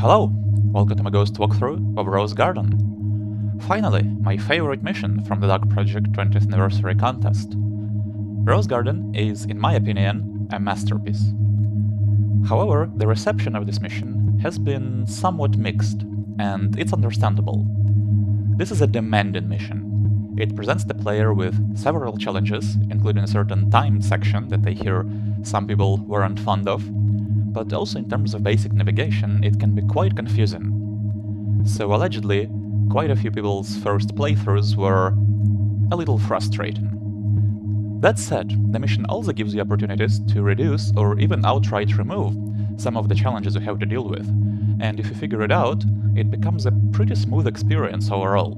Hello! Welcome to my ghost walkthrough of Rose Garden. Finally, my favorite mission from the Dark Project 20th anniversary contest. Rose Garden is, in my opinion, a masterpiece. However, the reception of this mission has been somewhat mixed, and it's understandable. This is a demanding mission. It presents the player with several challenges, including a certain timed section that I hear some people weren't fond of, but also in terms of basic navigation, it can be quite confusing. So allegedly, quite a few people's first playthroughs were a little frustrating. That said, the mission also gives you opportunities to reduce or even outright remove some of the challenges you have to deal with, and if you figure it out, it becomes a pretty smooth experience overall.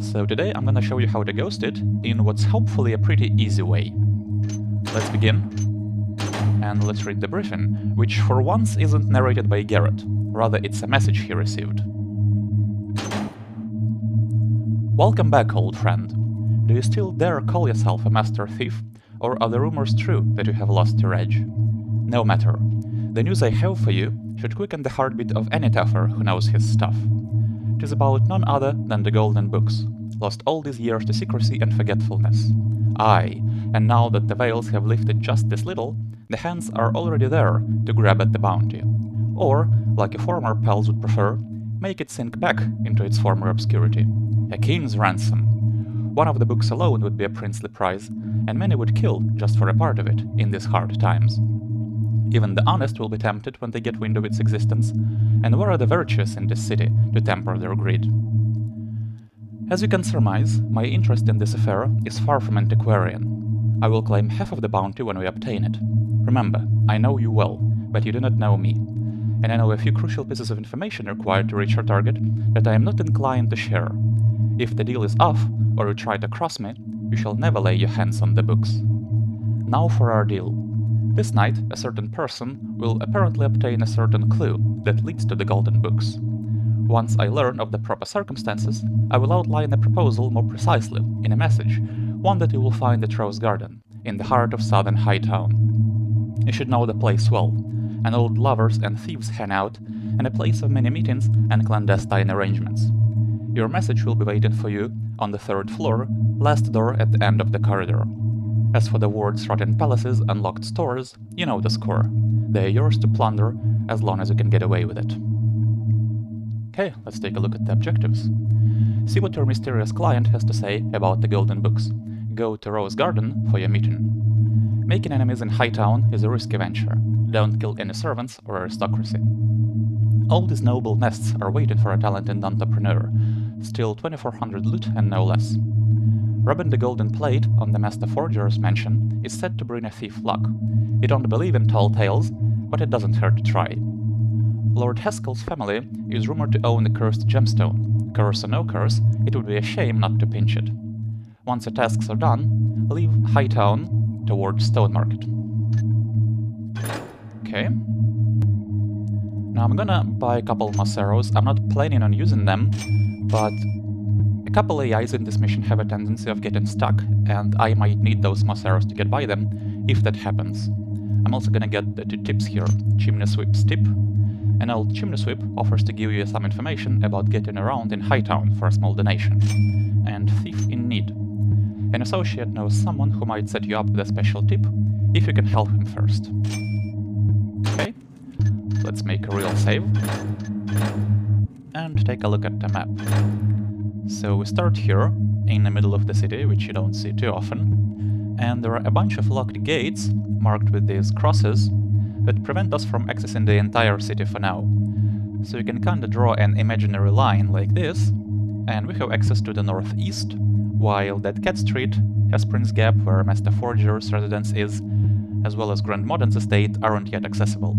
So today I'm gonna show you how to ghost it in what's hopefully a pretty easy way. Let's begin and let's read the briefing, which for once isn't narrated by Garrett, rather it's a message he received. Welcome back, old friend. Do you still dare call yourself a master thief, or are the rumors true that you have lost your edge? No matter. The news I have for you should quicken the heartbeat of any taffer who knows his stuff. It is about none other than the Golden Books, lost all these years to secrecy and forgetfulness. Aye, and now that the veils have lifted just this little, the hands are already there to grab at the bounty. Or, like your former pals would prefer, make it sink back into its former obscurity. A king's ransom. One of the books alone would be a princely prize, and many would kill just for a part of it in these hard times. Even the honest will be tempted when they get wind of its existence, and where are the virtuous in this city to temper their greed? As you can surmise, my interest in this affair is far from antiquarian. I will claim half of the bounty when we obtain it. Remember, I know you well, but you do not know me. And I know a few crucial pieces of information required to reach our target that I am not inclined to share. If the deal is off, or you try to cross me, you shall never lay your hands on the books. Now for our deal. This night, a certain person will apparently obtain a certain clue that leads to the Golden Books. Once I learn of the proper circumstances, I will outline a proposal more precisely, in a message, one that you will find at Rose Garden, in the heart of southern Hightown. You should know the place well, an old lovers and thieves hangout, and a place of many meetings and clandestine arrangements. Your message will be waiting for you on the third floor, last door at the end of the corridor. As for the ward's rotten palaces and locked stores, you know the score. They are yours to plunder as long as you can get away with it. Okay, let's take a look at the objectives. See what your mysterious client has to say about the Golden Books. Go to Rose Garden for your meeting. Making enemies in Hightown is a risky venture. Don't kill any servants or aristocracy. All these noble nests are waiting for a talented entrepreneur. Still 2400 loot and no less. Robbing the golden plate on the Master Forger's mansion is said to bring a thief luck. You don't believe in tall tales, but it doesn't hurt to try. Lord Haskell's family is rumored to own the cursed gemstone. Curse or no curse, it would be a shame not to pinch it. Once your tasks are done, leave Hightown towards Stone Market. Okay. Now I'm gonna buy a couple of arrows. I'm not planning on using them, but a couple AIs in this mission have a tendency of getting stuck, and I might need those arrows to get by them, if that happens. I'm also gonna get the two tips here. Chimney Sweep's tip, an old chimney sweep offers to give you some information about getting around in Hightown for a small donation. And Thief in Need. An associate knows someone who might set you up with a special tip if you can help him first. Okay, let's make a real save. And take a look at the map. So we start here, in the middle of the city, which you don't see too often, and there are a bunch of locked gates, marked with these crosses, that prevent us from accessing the entire city for now. So you can kinda draw an imaginary line like this, and we have access to the northeast, while Dead Cat Street, Prince Gap, where Master Forger's residence is, as well as Grand Modern's estate aren't yet accessible.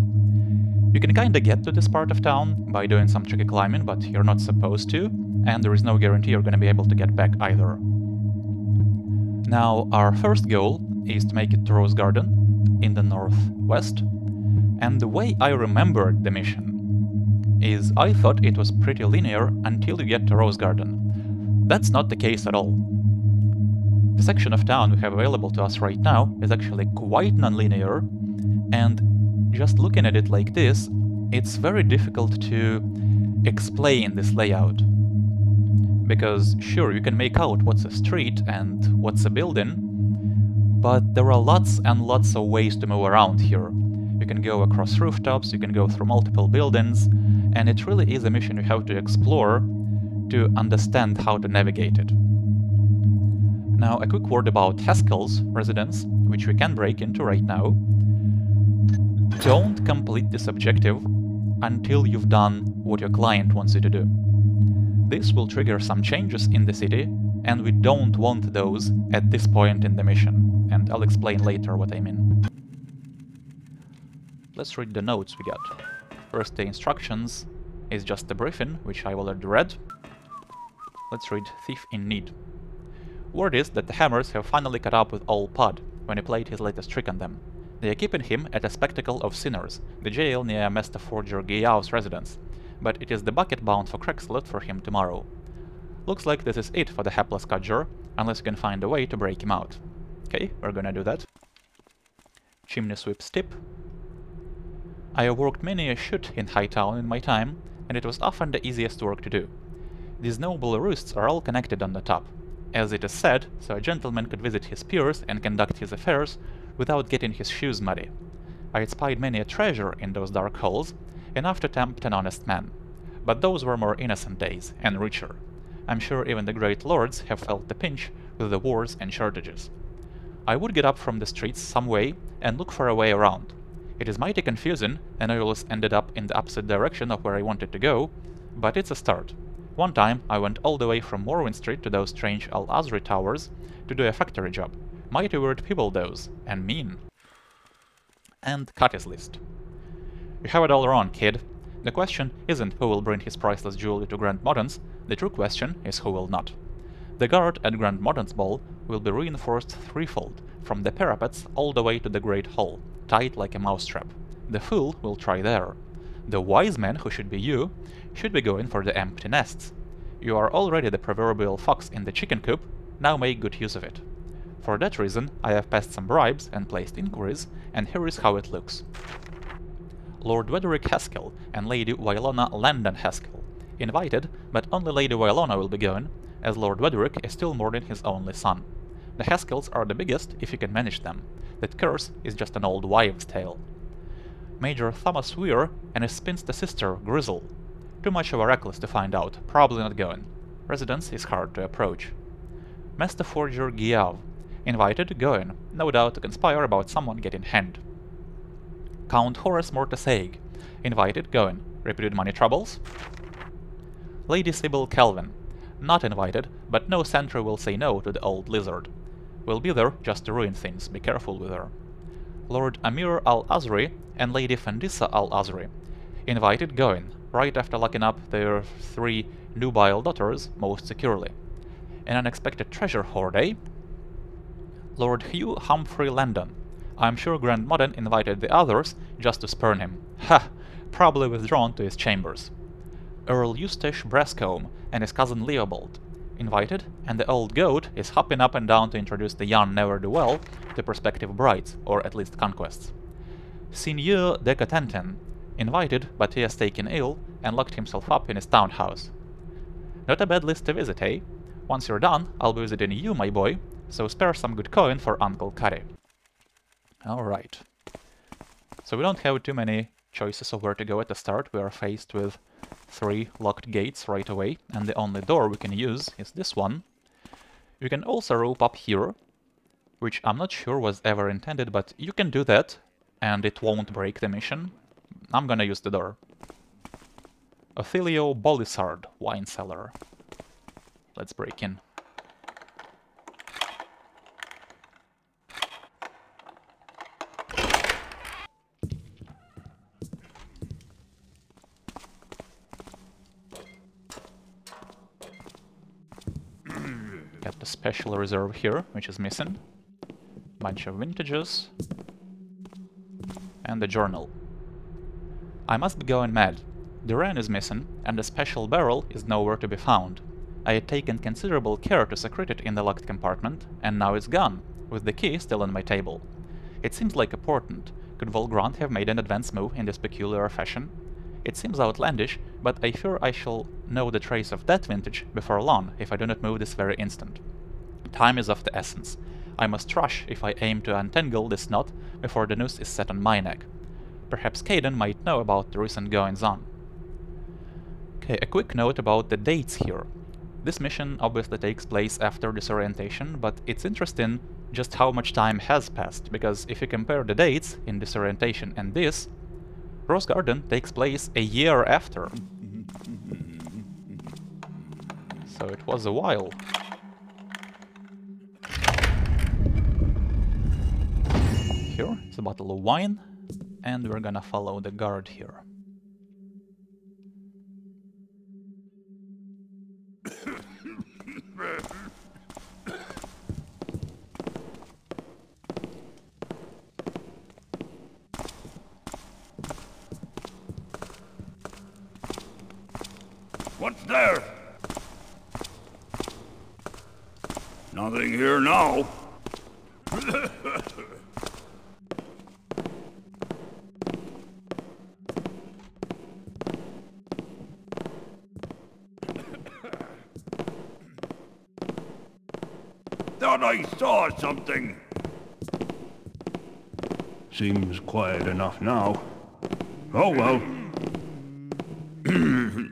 You can kinda get to this part of town by doing some tricky climbing, but you're not supposed to, and there is no guarantee you're gonna be able to get back either. Now, our first goal is to make it to Rose Garden in the northwest, and the way I remembered the mission is I thought it was pretty linear until you get to Rose Garden. That's not the case at all. The section of town we have available to us right now is actually quite non-linear, and just looking at it like this, it's very difficult to explain this layout. Because sure, you can make out what's a street and what's a building, but there are lots and lots of ways to move around here. You can go across rooftops, you can go through multiple buildings, and it really is a mission you have to explore to understand how to navigate it. Now, a quick word about Haskell's residence, which we can break into right now. Don't complete this objective until you've done what your client wants you to do. This will trigger some changes in the city, and we don't want those at this point in the mission, and I'll explain later what I mean. Let's read the notes we got. First, the instructions is just a briefing, which I already read. Let's read Thief in Need. Word is that the Hammers have finally caught up with old Pod when he played his latest trick on them. They are keeping him at a Spectacle of Sinners, the jail near Master Forger Giyao's residence, but it is the bucket bound for Cragscleft for him tomorrow. Looks like this is it for the hapless Codger, unless you can find a way to break him out. Okay, we're gonna do that. Chimney Sweep's tip. I have worked many a shoot in Hightown in my time, and it was often the easiest work to do. These noble roosts are all connected on the top, as it is said, so a gentleman could visit his peers and conduct his affairs without getting his shoes muddy. I had spied many a treasure in those dark holes, enough to tempt an honest man. But those were more innocent days, and richer. I'm sure even the great lords have felt the pinch with the wars and shortages. I would get up from the streets some way and look for a way around. It is mighty confusing, and I always ended up in the opposite direction of where I wanted to go, but it's a start. One time I went all the way from Morwen Street to those strange Al Azri towers to do a factory job. Mighty weird people those, and mean. And Cuddy's list. You have it all wrong, kid. The question isn't who will bring his priceless jewelry to Grand Moderns, the true question is who will not. The guard at Grand Moddance Ball will be reinforced threefold, from the parapets all the way to the Great Hall, tight like a mousetrap. The fool will try there. The wise man, who should be you, should be going for the empty nests. You are already the proverbial fox in the chicken coop, now make good use of it. For that reason, I have passed some bribes and placed inquiries, and here is how it looks. Lord Wederick Haskell and Lady Wylona Landon Haskell. Invited, but only Lady Wylona will be going, as Lord Wederick is still mourning his only son. The Haskells are the biggest, if you can manage them. That curse is just an old wives' tale. Major Thomas Weir and his spinster sister, Grizzle. Too much of a reckless to find out, probably not going. Residence is hard to approach. Master Forger Giyav. Invited, going, no doubt to conspire about someone getting hanged. Count Horace Mortesaig. Invited, going. Reputed money troubles? Lady Sybil Kelvin. Not invited, but no sentry will say no to the old lizard. Will be there just to ruin things, be careful with her. Lord Amir al-Azri and Lady Fandissa al-Azri. Invited going, right after locking up their three nubile daughters most securely. An unexpected treasure hoard, eh? Lord Hugh Humphrey Landon. I'm sure Grand Modern invited the others just to spurn him. Ha! Probably withdrawn to his chambers. Earl Eustace Brascombe and his cousin Leobold invited, and the old goat is hopping up and down to introduce the young ne'er-do-well to prospective brides, or at least conquests. Signor de Cotentin, invited, but he has taken ill and locked himself up in his townhouse. Not a bad list to visit, eh? Once you're done, I'll be visiting you, my boy, so spare some good coin for Uncle Cuddy. Alright. So we don't have too many choices of where to go at the start, we are faced with three locked gates right away, and the only door we can use is this one. You can also rope up here, which I'm not sure was ever intended, but you can do that, and it won't break the mission. I'm gonna use the door. Othelio Bolisard, wine cellar. Let's break in. Got the special reserve here, which is missing. Bunch of vintages. And the journal. I must be going mad. The wren is missing, and the special barrel is nowhere to be found. I had taken considerable care to secrete it in the locked compartment, and now it's gone, with the key still on my table. It seems like a portent. Could Volgrant have made an advance move in this peculiar fashion? It seems outlandish, but I fear I shall know the trace of that vintage before long if I do not move this very instant. Time is of the essence. I must rush if I aim to untangle this knot before the noose is set on my neck. Perhaps Kaidan might know about the recent goings-on. Okay, a quick note about the dates here. This mission obviously takes place after disorientation, but it's interesting just how much time has passed, because if you compare the dates in disorientation and this, Rose Garden takes place a year after. So it was a while. Here is a bottle of wine, and we're gonna follow the guard here. What's there? Nothing here now. Thought I saw something. Seems quiet enough now. Oh well.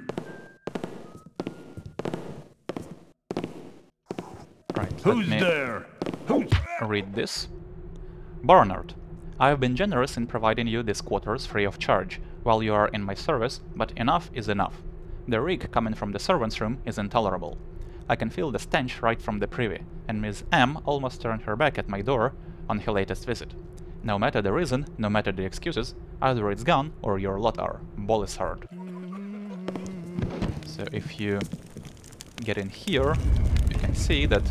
Right, let Who's there? Who's read this. Barnard, I have been generous in providing you these quarters free of charge while you are in my service, but enough is enough. The reek coming from the servants' room is intolerable. I can feel the stench right from the privy, and Miss M almost turned her back at my door on her latest visit. No matter the reason, no matter the excuses, either it's gone or your lot are. Bolisard. So if you get in here, you can see that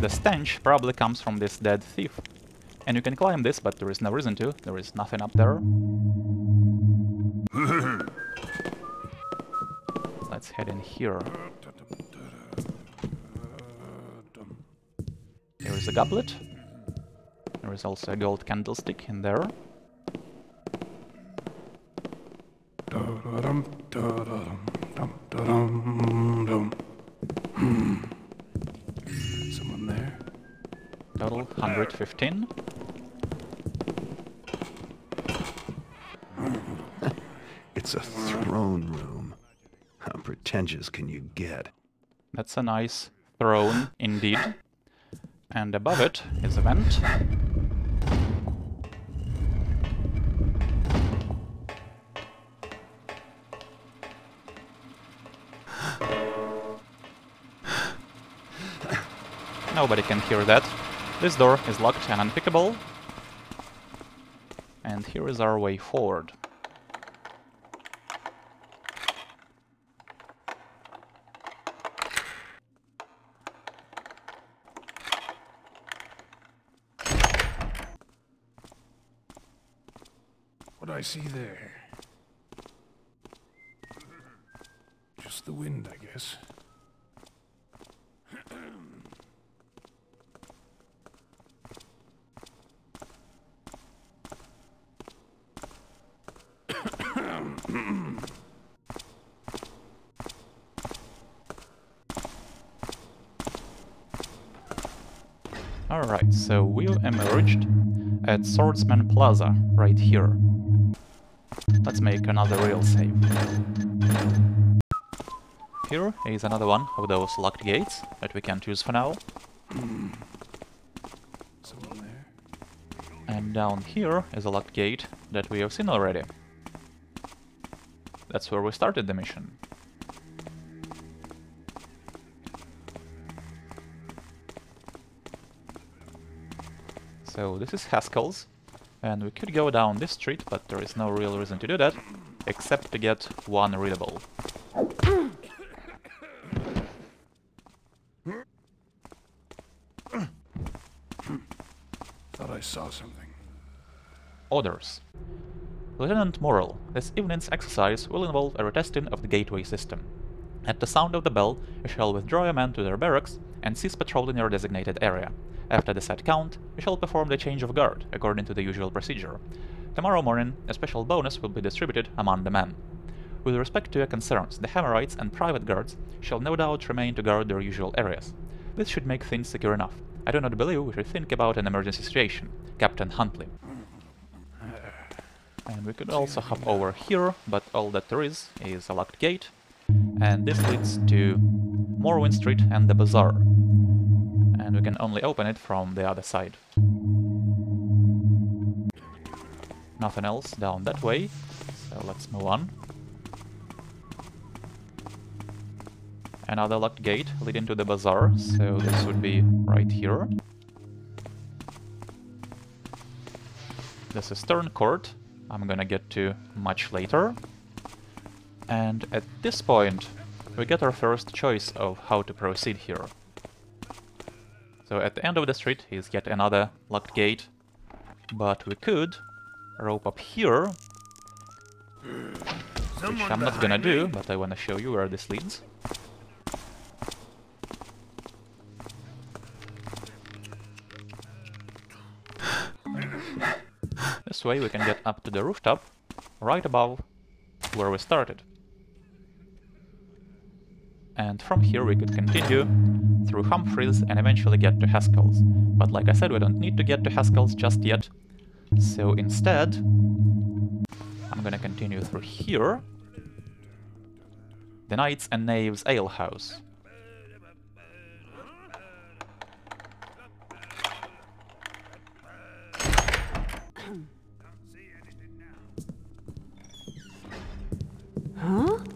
the stench probably comes from this dead thief. And you can climb this, but there is no reason to. There is nothing up there. Let's head in here. Here is a goblet. There is also a gold candlestick in there. Da-da-dum, da-da-dum, dum, da-dum, dum. Hmm. Someone there? Total 115. It's a throne room. How pretentious can you get? That's a nice throne indeed. And above it is a vent. Nobody can hear that. This door is locked and unpickable. And here is our way forward. See there? Just the wind, I guess. Alright, so we emerged at Swordsman Plaza, right here. Let's make another real save. Here is another one of those locked gates that we can't use for now. And down here is a locked gate that we have seen already. That's where we started the mission. So this is Haskell's, and we could go down this street, but there is no real reason to do that, except to get one readable. Thought I saw something. Orders. Lieutenant Morrell, this evening's exercise will involve a retesting of the gateway system. At the sound of the bell, you shall withdraw your men to their barracks and cease patrolling your designated area. After the set count, we shall perform the change of guard, according to the usual procedure. Tomorrow morning, a special bonus will be distributed among the men. With respect to your concerns, the Hammerites and private guards shall no doubt remain to guard their usual areas. This should make things secure enough. I do not believe we should think about an emergency situation. Captain Huntley. And we could also hop over here, but all that there is is a locked gate. And this leads to Morrowind Street and the Bazaar. And we mm. can only open it from the other side. Nothing else down that way, so let's move on. Another locked gate leading to the bazaar, so this would be right here. This is Stern Court, I'm gonna get to much later. And at this point, we get our first choice of how to proceed here. So at the end of the street is yet another locked gate, but we could rope up here, which I'm not gonna do, but I wanna show you where this leads. This way we can get up to the rooftop, right above where we started. And from here we could continue through Humphreys and eventually get to Haskell's. But like I said, we don't need to get to Haskell's just yet. So instead, I'm gonna continue through here. The Knights and Knaves Ale House.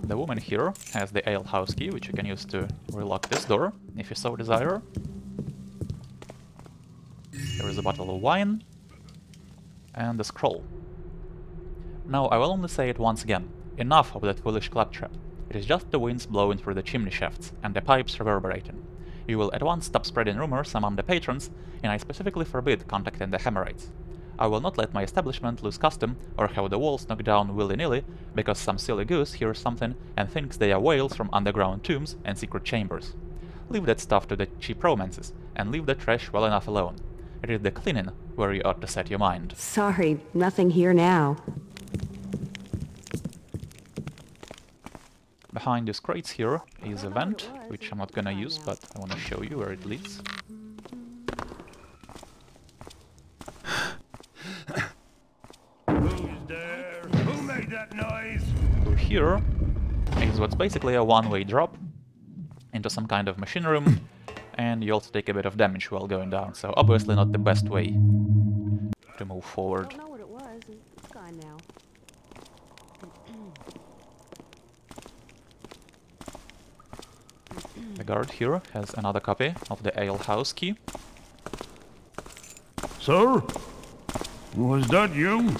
The woman here has the ale house key, which you can use to relock this door, if you so desire. There is a bottle of wine, and a scroll. Now, I will only say it once again. Enough of that foolish claptrap. It is just the winds blowing through the chimney shafts, and the pipes reverberating. You will at once stop spreading rumors among the patrons, and I specifically forbid contacting the Hammerites. I will not let my establishment lose custom or have the walls knocked down willy-nilly because some silly goose hears something and thinks they are wails from underground tombs and secret chambers. Leave that stuff to the cheap romances, and leave the trash well enough alone. It is the cleaning where you ought to set your mind. Sorry, nothing here now. Behind these crates here is a vent, which I'm not gonna use, but I wanna show you where it leads. Here is what's basically a one-way drop into some kind of machine room, and you also take a bit of damage while going down, so obviously not the best way to move forward. know what it was. It's now. The guard here has another copy of the alehouse key. Sir? Was that you?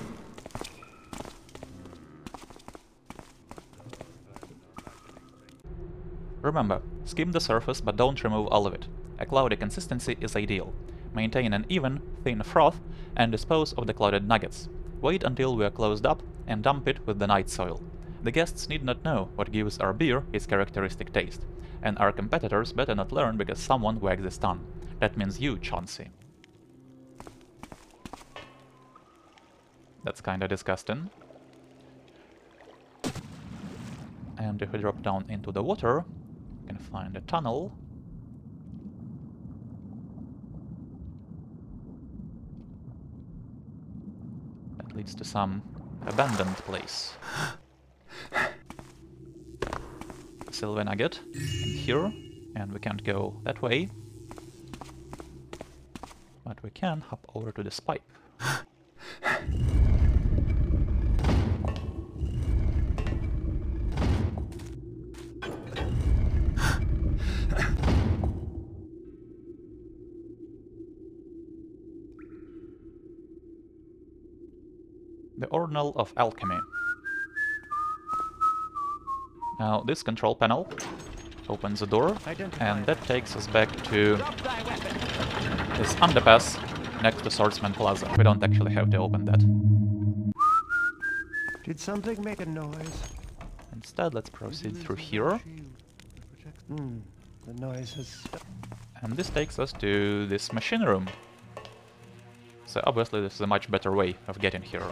Remember, skim the surface but don't remove all of it. A cloudy consistency is ideal. Maintain an even, thin froth and dispose of the clouded nuggets. Wait until we are closed up and dump it with the night soil. The guests need not know what gives our beer its characteristic taste, and our competitors better not learn because someone wags his tongue. That means you, Chauncey. That's kinda disgusting. And if we drop down into the water, can find a tunnel. That leads to some abandoned place. Silver nugget in here, and we can't go that way. But we can hop over to this pipe. The Ordinal of Alchemy. Now, this control panel opens the door, and that takes us back to this underpass next to Swordsman Plaza. We don't actually have to open that. Did something make a noise? Instead, let's proceed through here, Hmm, the noise has stopped. and this takes us to this machine room. So obviously this is a much better way of getting here.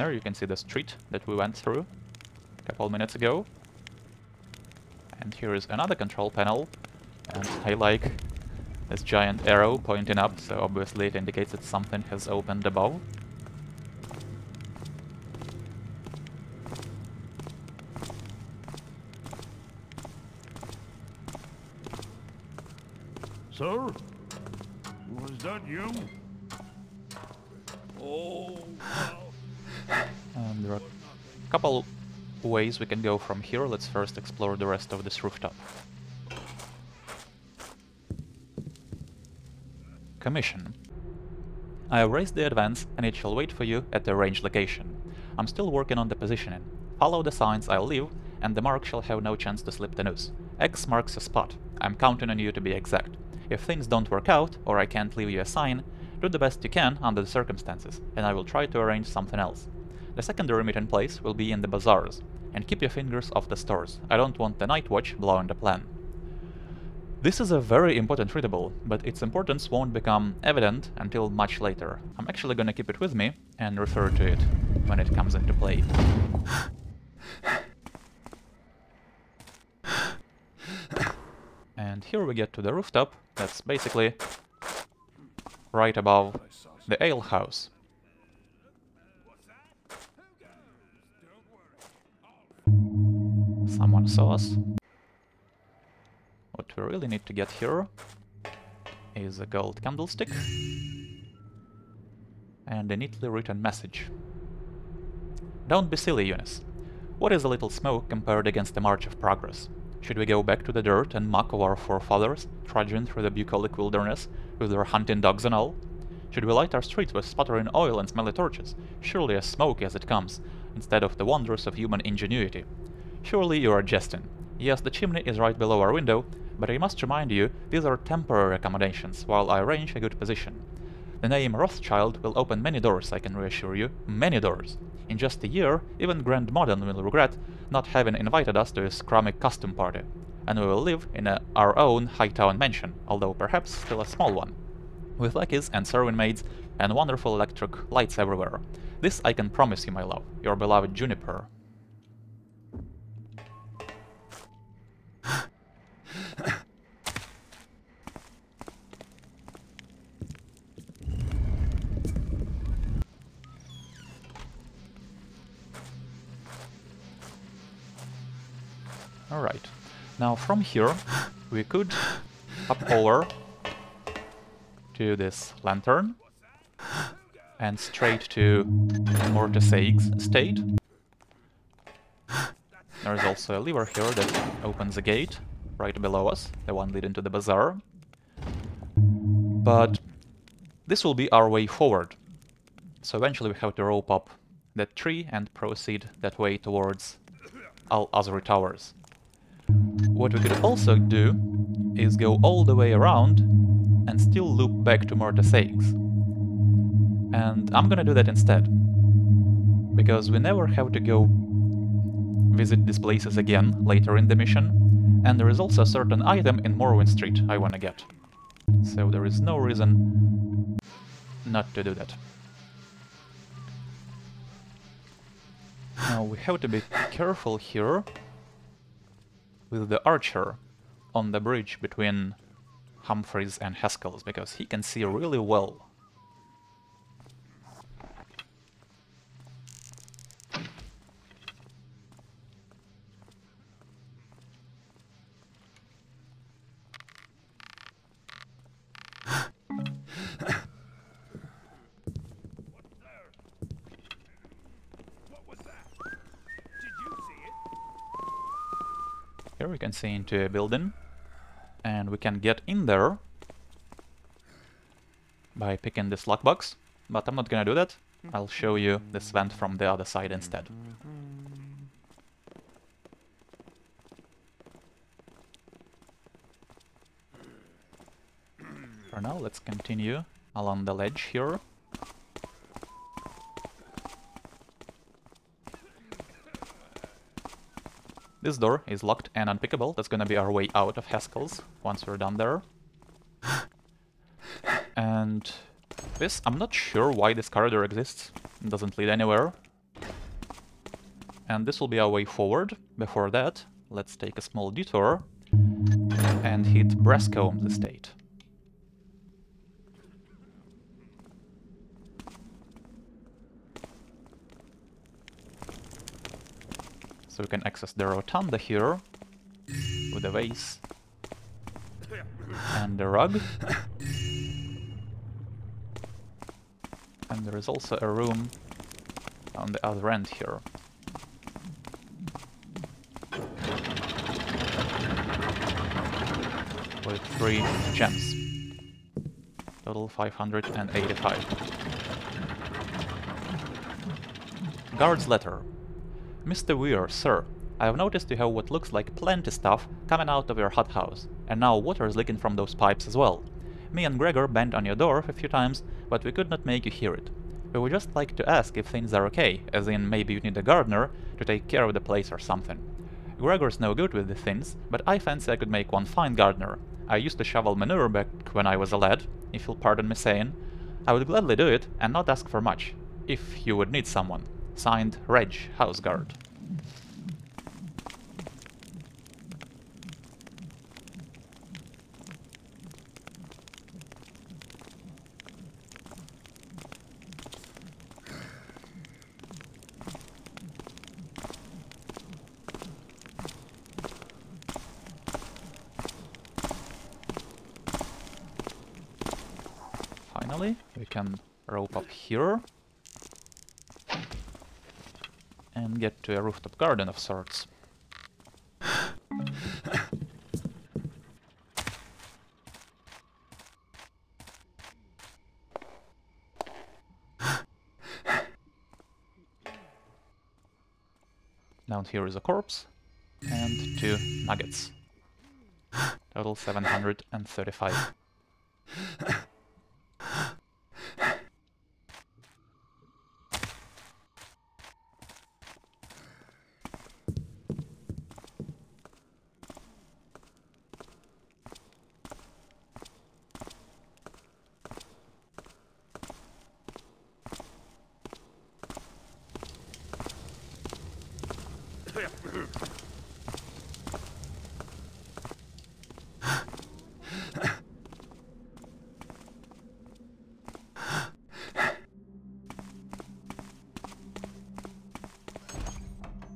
There you can see the street that we went through a couple minutes ago. And here is another control panel, and I like this giant arrow pointing up, so obviously it indicates that something has opened above. Sir? Was that you? Oh, Um, there are a couple ways we can go from here. Let's first explore the rest of this rooftop. Commission. I have raised the advance and it shall wait for you at the arranged location. I'm still working on the positioning. Follow the signs I'll leave and the mark shall have no chance to slip the noose. X marks a spot. I'm counting on you to be exact. If things don't work out, or I can't leave you a sign, do the best you can under the circumstances, and I will try to arrange something else. The secondary meeting place will be in the bazaars, and keep your fingers off the stores. I don't want the night watch blowing the plan. This is a very important readable, but its importance won't become evident until much later. I'm actually gonna keep it with me and refer to it when it comes into play. And here we get to the rooftop, that's basically right above the ale house. Someone saw us. What we really need to get here is a gold candlestick and a neatly written message. Don't be silly, Eunice. What is a little smoke compared against the march of progress? Should we go back to the dirt and muck of our forefathers, trudging through the bucolic wilderness with their hunting dogs and all? Should we light our streets with sputtering oil and smelly torches, surely as smoky as it comes, instead of the wonders of human ingenuity? Surely you are jesting. Yes, the chimney is right below our window, but I must remind you, these are temporary accommodations, while I arrange a good position. The name Rothschild will open many doors, I can reassure you, many doors. In just a year, even Grand Modern will regret not having invited us to his crummy costume party, and we will live in a, our own Hightown mansion, although perhaps still a small one, with lackeys and serving maids and wonderful electric lights everywhere. This I can promise you, my love, your beloved Juniper. Alright. Now from here we could hop over to this lantern and straight to Mortesaig's state. There's also a lever here that opens a gate right below us, the one leading to the bazaar. But this will be our way forward. So eventually we have to rope up that tree and proceed that way towards Al Azri Towers. What we could also do is go all the way around and still loop back to Mortesaig's. And I'm gonna do that instead. Because we never have to go visit these places again later in the mission, and there is also a certain item in Morrowind Street I wanna get. So there is no reason not to do that. Now we have to be careful here with the archer on the bridge between Humphreys and Haskell's, because he can see really well. Here we can see into a building and we can get in there by picking this lockbox, but I'm not gonna do that. I'll show you this vent from the other side instead. For now, let's continue along the ledge here. This door is locked and unpickable. That's gonna be our way out of Haskell's once we're done there. And this, I'm not sure why this corridor exists. It doesn't lead anywhere. And this will be our way forward. Before that, let's take a small detour and hit Brascombe's estate. So we can access the rotunda here with a vase and the rug. And there is also a room on the other end here. With three gems. Total 585. Guard's letter. Mr. Weir, sir, I have noticed you have what looks like plenty stuff coming out of your hothouse, and now water is leaking from those pipes as well. Me and Gregor banged on your door a few times, but we could not make you hear it. We would just like to ask if things are okay, as in maybe you need a gardener to take care of the place or something. Gregor's no good with the things, but I fancy I could make one fine gardener. I used to shovel manure back when I was a lad, if you'll pardon me saying. I would gladly do it and not ask for much, if you would need someone. Signed, Reg, Houseguard. Finally, we can rope up here and get to a rooftop garden of sorts. Down here is a corpse and two nuggets. Total 735.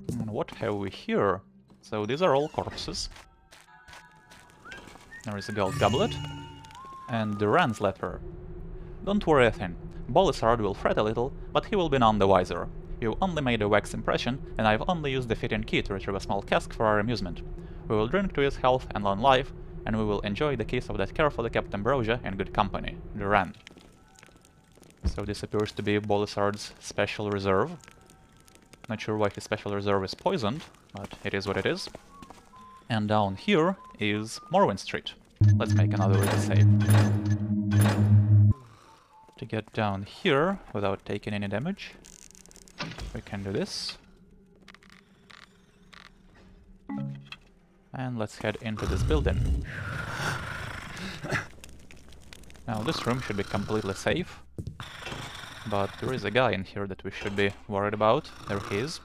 And what have we here? So these are all corpses. There is a gold goblet. And Duran's letter. Don't worry, Ethan. Bolisard will fret a little, but he will be none the wiser. You only made a wax impression, and I've only used the fitting key to retrieve a small cask for our amusement. We will drink to his health and long life, and we will enjoy the kiss of that carefully kept ambrosia in good company. Duran. So this appears to be Bolisard's special reserve. Not sure why his special reserve is poisoned, but it is what it is. And down here is Morwen Street. Let's make another little save. To get down here without taking any damage, we can do this. And let's head into this building. Now this room should be completely safe. But there is a guy in here that we should be worried about. There he is.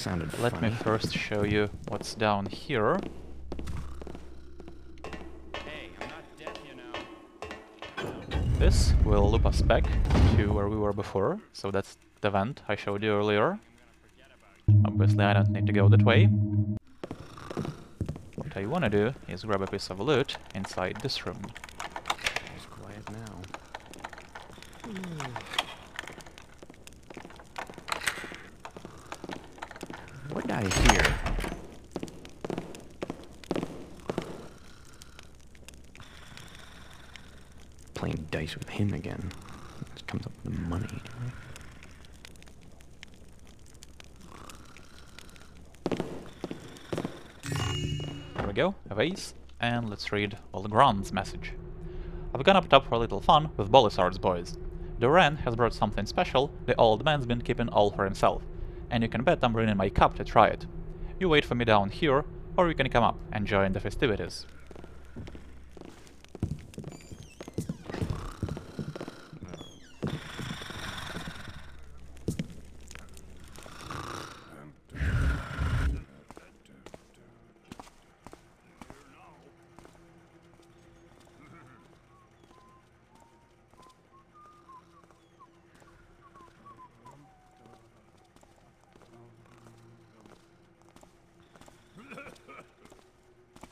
Sounded Let funny. me first show you what's down here. This will loop us back to where we were before, so that's the vent I showed you earlier. Obviously I don't need to go that way. What I wanna do is grab a piece of loot inside this room. It's quiet now. What did I hear? Dice with him again. This comes up with the money. There we go, a vase, and let's read Olgrand's message. I've gone up top for a little fun with Bolisard's boys. Duran has brought something special the old man's been keeping all for himself, and you can bet I'm bringing my cup to try it. You wait for me down here, or you can come up and join the festivities.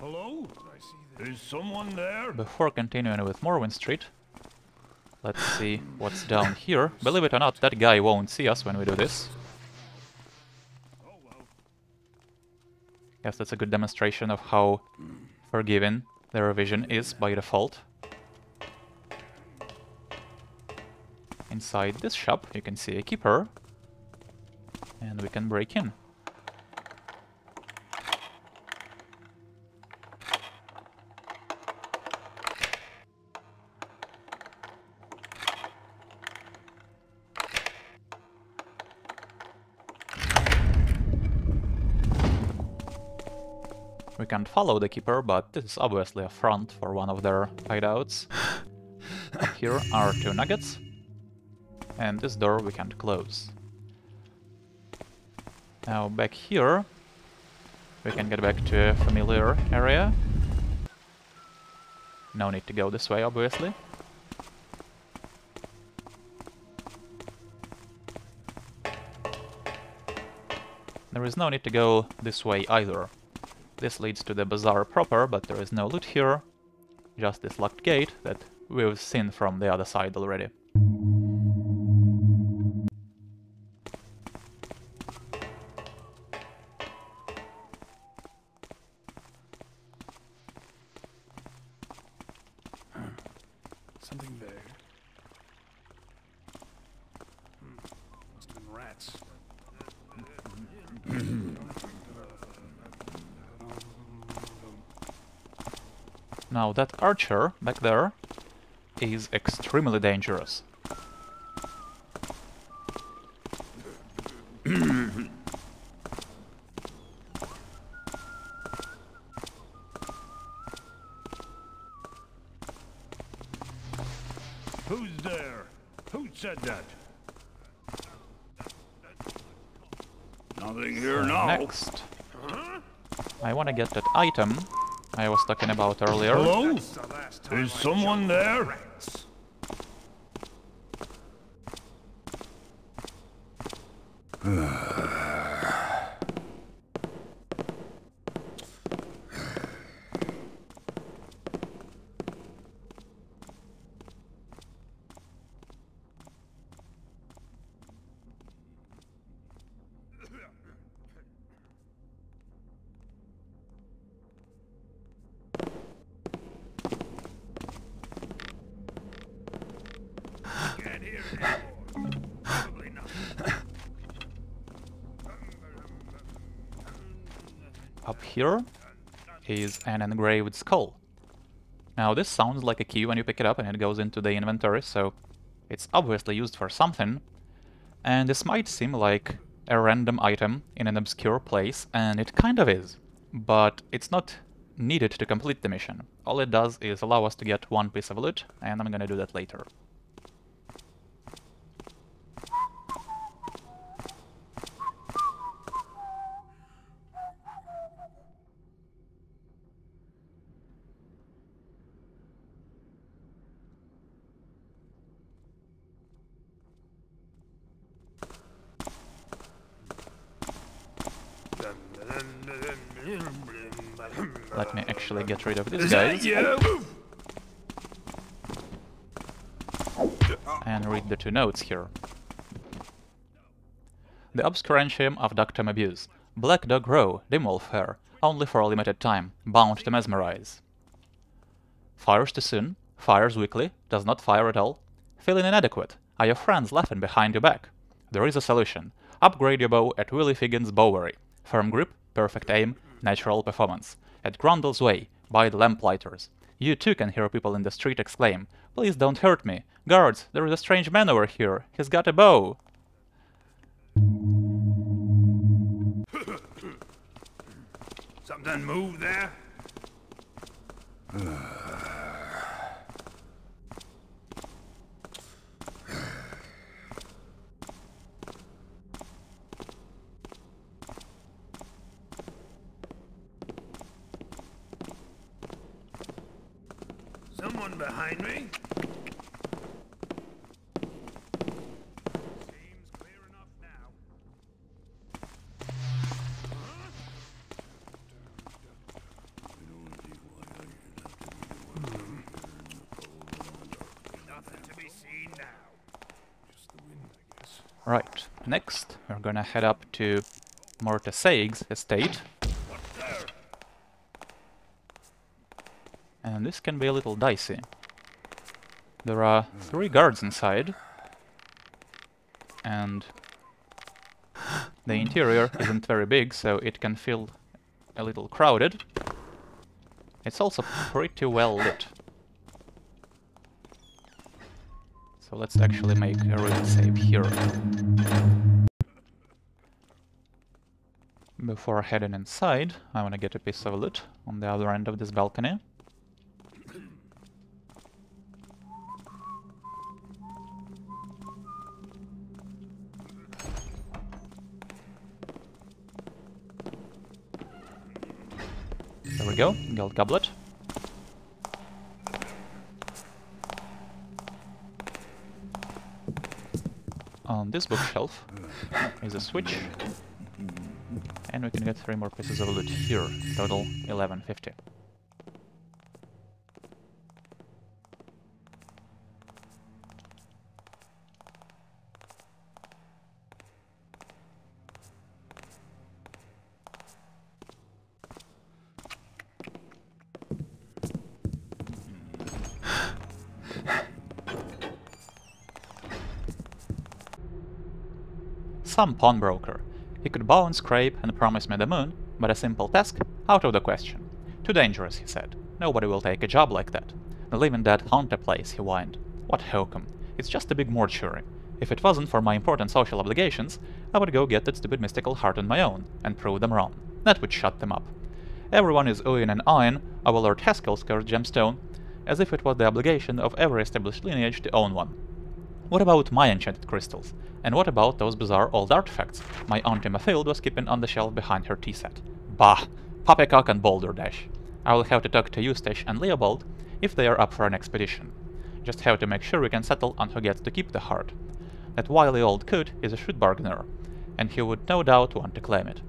Hello? Is someone there? Before continuing with Morwin Street, let's see what's down here. Believe it or not, that guy won't see us when we do this. Guess that's a good demonstration of how forgiving the revision is by default. Inside this shop, you can see a keeper, and we can break in. Can't follow the keeper, but this is obviously a front for one of their hideouts. Here are two nuggets, and this door we can't close. Now back here, we can get back to a familiar area. No need to go this way, obviously. There is no need to go this way either. This leads to the bazaar proper, but there is no loot here. Just this locked gate that we've seen from the other side already. Something there. Must have been rats. Now that archer back there is extremely dangerous. Who's there? Who said that? Nothing here now. Next, I want to get that item I was talking about earlier. Hello? Is someone there? Can't hear it anymore. Probably not. Up here is an engraved skull. Now this sounds like a key when you pick it up and it goes into the inventory, so it's obviously used for something. And this might seem like a random item in an obscure place, and it kind of is. But it's not needed to complete the mission. All it does is allow us to get one piece of loot, and I'm gonna do that later. Let me actually get rid of these Is that guys and read the two notes here. The obscurantium of Dr. Mabuse. Black Dog Row, Dimwolf hair, only for a limited time, bound to mesmerize. Fires too soon, fires weakly, does not fire at all. Feeling inadequate, are your friends laughing behind your back? There is a solution. Upgrade your bow at Willie Figgins Bowery. Firm grip, perfect aim, natural performance. At Grundle's Way, by the Lamplighters. You too can hear people in the street exclaim, Please don't hurt me. Guards, there is a strange man over here. He's got a bow. Something move there? Behind me? Seems clear enough now. Nothing to be seen now. Right, next we're gonna head up to Morta Saig's estate. And this can be a little dicey. There are three guards inside. And the interior isn't very big, so it can feel a little crowded. It's also pretty well lit. So let's actually make a real save here. Before heading inside, I want to get a piece of loot on the other end of this balcony. Go, gold goblet. On this bookshelf is a switch, and we can get three more pieces of loot here, total 1150. Some pawnbroker. He could bow and scrape and promise me the moon, but a simple task? Out of the question. Too dangerous, he said. Nobody will take a job like that. The living dead haunt the place, he whined. What hokum. It's just a big mortuary. If it wasn't for my important social obligations, I would go get that stupid mystical heart on my own, and prove them wrong. That would shut them up. Everyone is oohing and eyeing over Lord Haskell's cursed gemstone, as if it was the obligation of every established lineage to own one. What about my enchanted crystals? And what about those bizarre old artifacts my Auntie Mathilde was keeping on the shelf behind her tea set? Bah! Poppycock and Balderdash. I will have to talk to Eustace and Leopold if they are up for an expedition. Just have to make sure we can settle on who gets to keep the heart. That wily old coot is a shrewd bargainer, and he would no doubt want to claim it.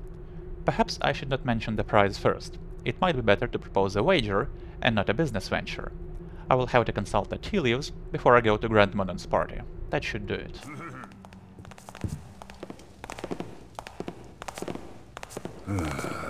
Perhaps I should not mention the prize first. It might be better to propose a wager and not a business venture. I will have to consult leaves before I go to Grandmother's party. That should do it. Right,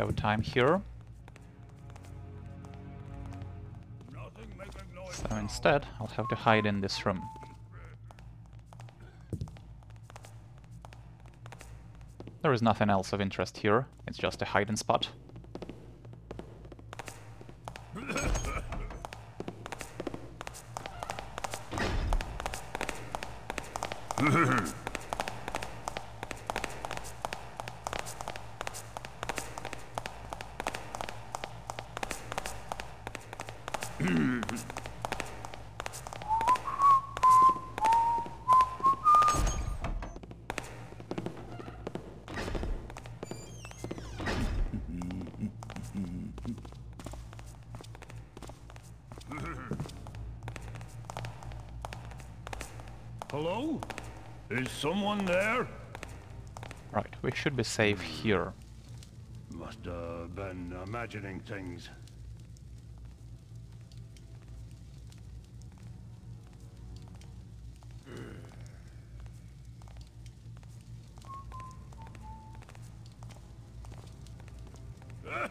have time here. So instead, I'll have to hide in this room. There is nothing else of interest here, it's just a hiding spot. Should be safe here. Must have been imagining things.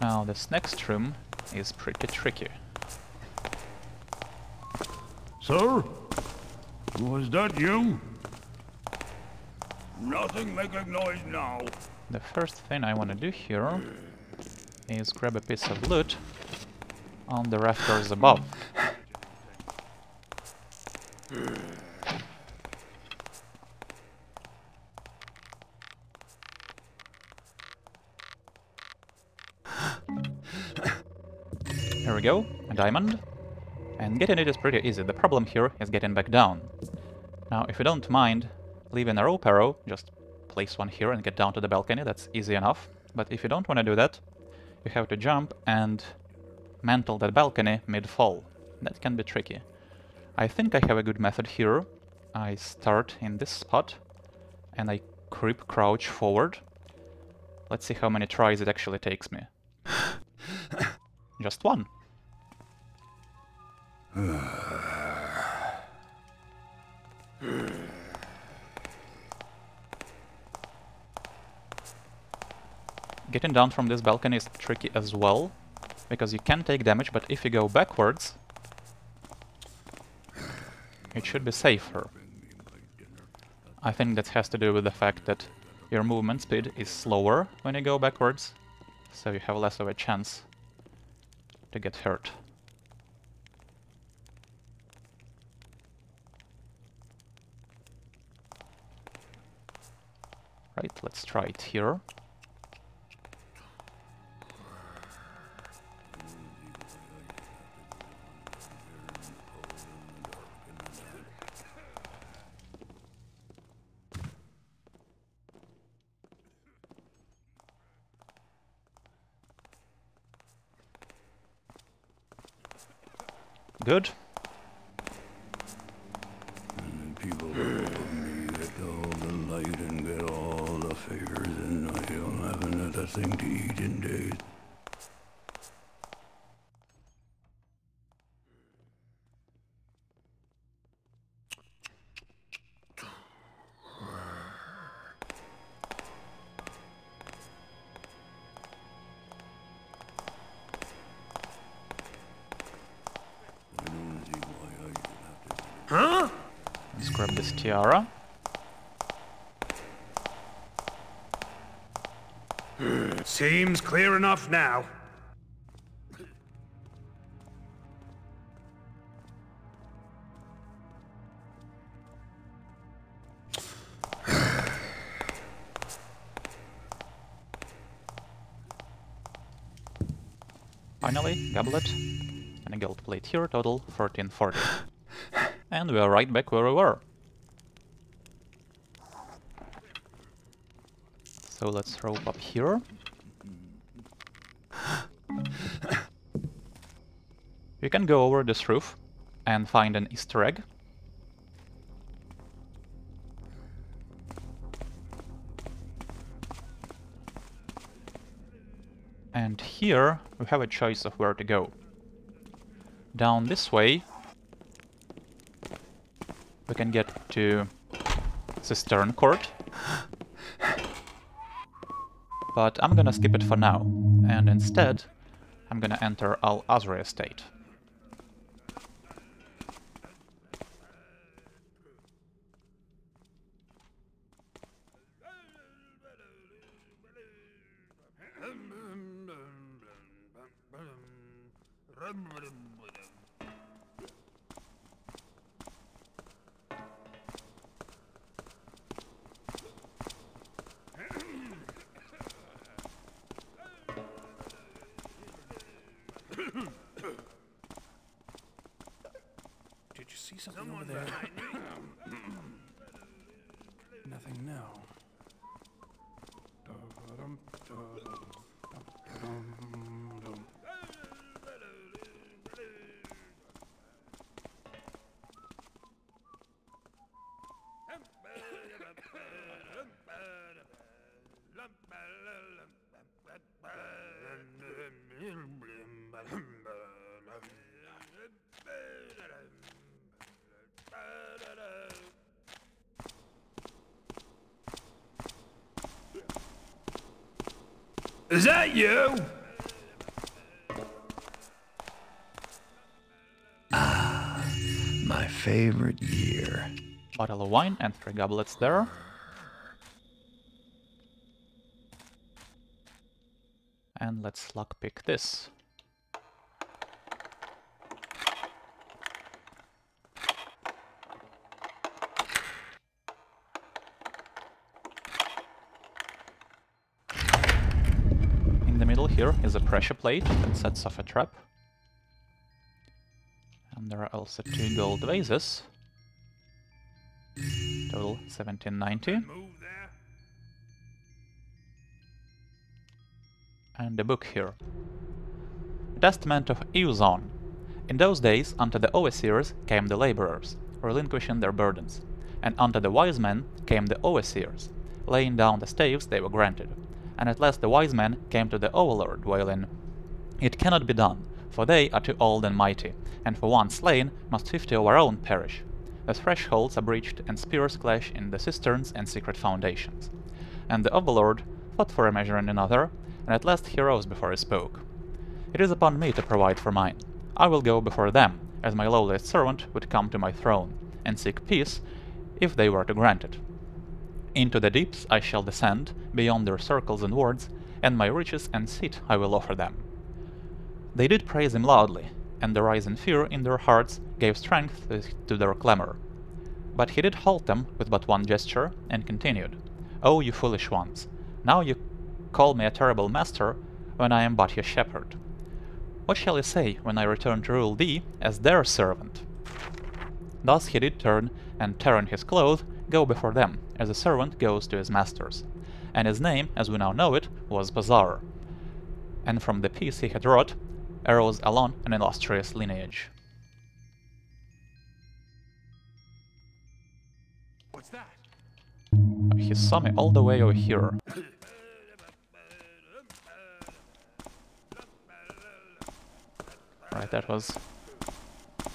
Now this next room is pretty tricky. Sir? Was that you? Nothing making noise now. The first thing I want to do here is grab a piece of loot on the rafters above. Here we go, a diamond. And getting it is pretty easy. The problem here is getting back down. Now, if you don't mind leaving a rope arrow, just place one here and get down to the balcony, that's easy enough. But if you don't want to do that, you have to jump and mantle that balcony mid-fall. That can be tricky. I think I have a good method here. I start in this spot and I creep crouch forward. Let's see how many tries it actually takes me. Just one. Getting down from this balcony is tricky as well, because you can take damage, but if you go backwards, it should be safer. I think that has to do with the fact that your movement speed is slower when you go backwards, so you have less of a chance to get hurt. Right, let's try it here. Tiara. Seems clear enough now. Finally, goblet. And a gold plate here, total 1440. And we are right back where we were. So let's rope up here. You can go over this roof and find an Easter egg. And here we have a choice of where to go. Down this way we can get to the Cistern Court. But I'm gonna skip it for now, and instead I'm gonna enter Al Azri Estate. you? Ah, my favorite year. Bottle of wine and three goblets there. And let's lockpick this. Here is a pressure plate that sets off a trap. And there are also two gold vases. Total 1790. And a book here. Testament of Euzon. In those days, unto the overseers came the laborers, relinquishing their burdens, and unto the wise men came the overseers, laying down the staves they were granted. And at last the wise men came to the overlord, wailing, It cannot be done, for they are too old and mighty, and for one slain must fifty of our own perish. The thresholds are breached, and spears clash in the cisterns and secret foundations. And the overlord thought for a measure and another, and at last he rose before he spoke. It is upon me to provide for mine. I will go before them, as my lowliest servant would come to my throne, and seek peace, if they were to grant it. Into the deeps I shall descend, beyond their circles and wards, and my riches and seat I will offer them. They did praise him loudly, and the rising fear in their hearts gave strength to their clamor. But he did halt them with but one gesture, and continued, O you foolish ones, now you call me a terrible master, when I am but your shepherd. What shall you say when I return to rule thee as their servant? Thus he did turn, and tearing his clothes, go before them, as a servant goes to his masters. And his name, as we now know it, was Bazar. And from the piece he had wrought arose alone an illustrious lineage. What's that? He saw me all the way over here. Right, that was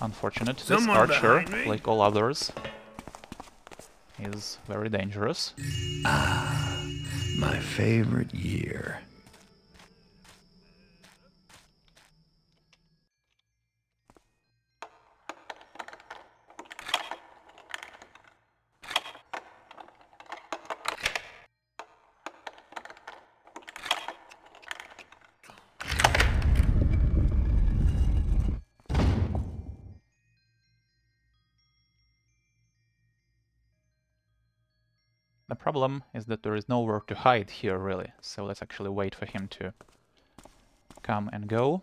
unfortunate. Someone this archer, like all others, is very dangerous. Ah, My favorite year. Problem is that there is nowhere to hide here, really, so let's actually wait for him to come and go.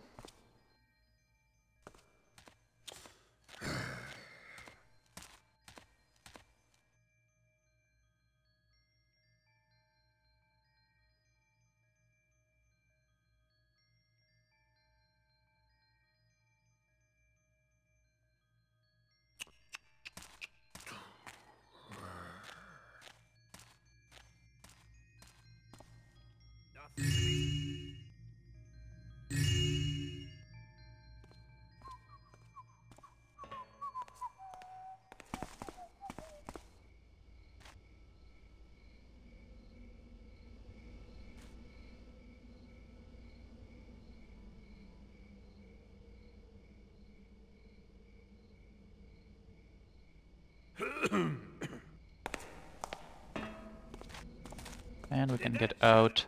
Get out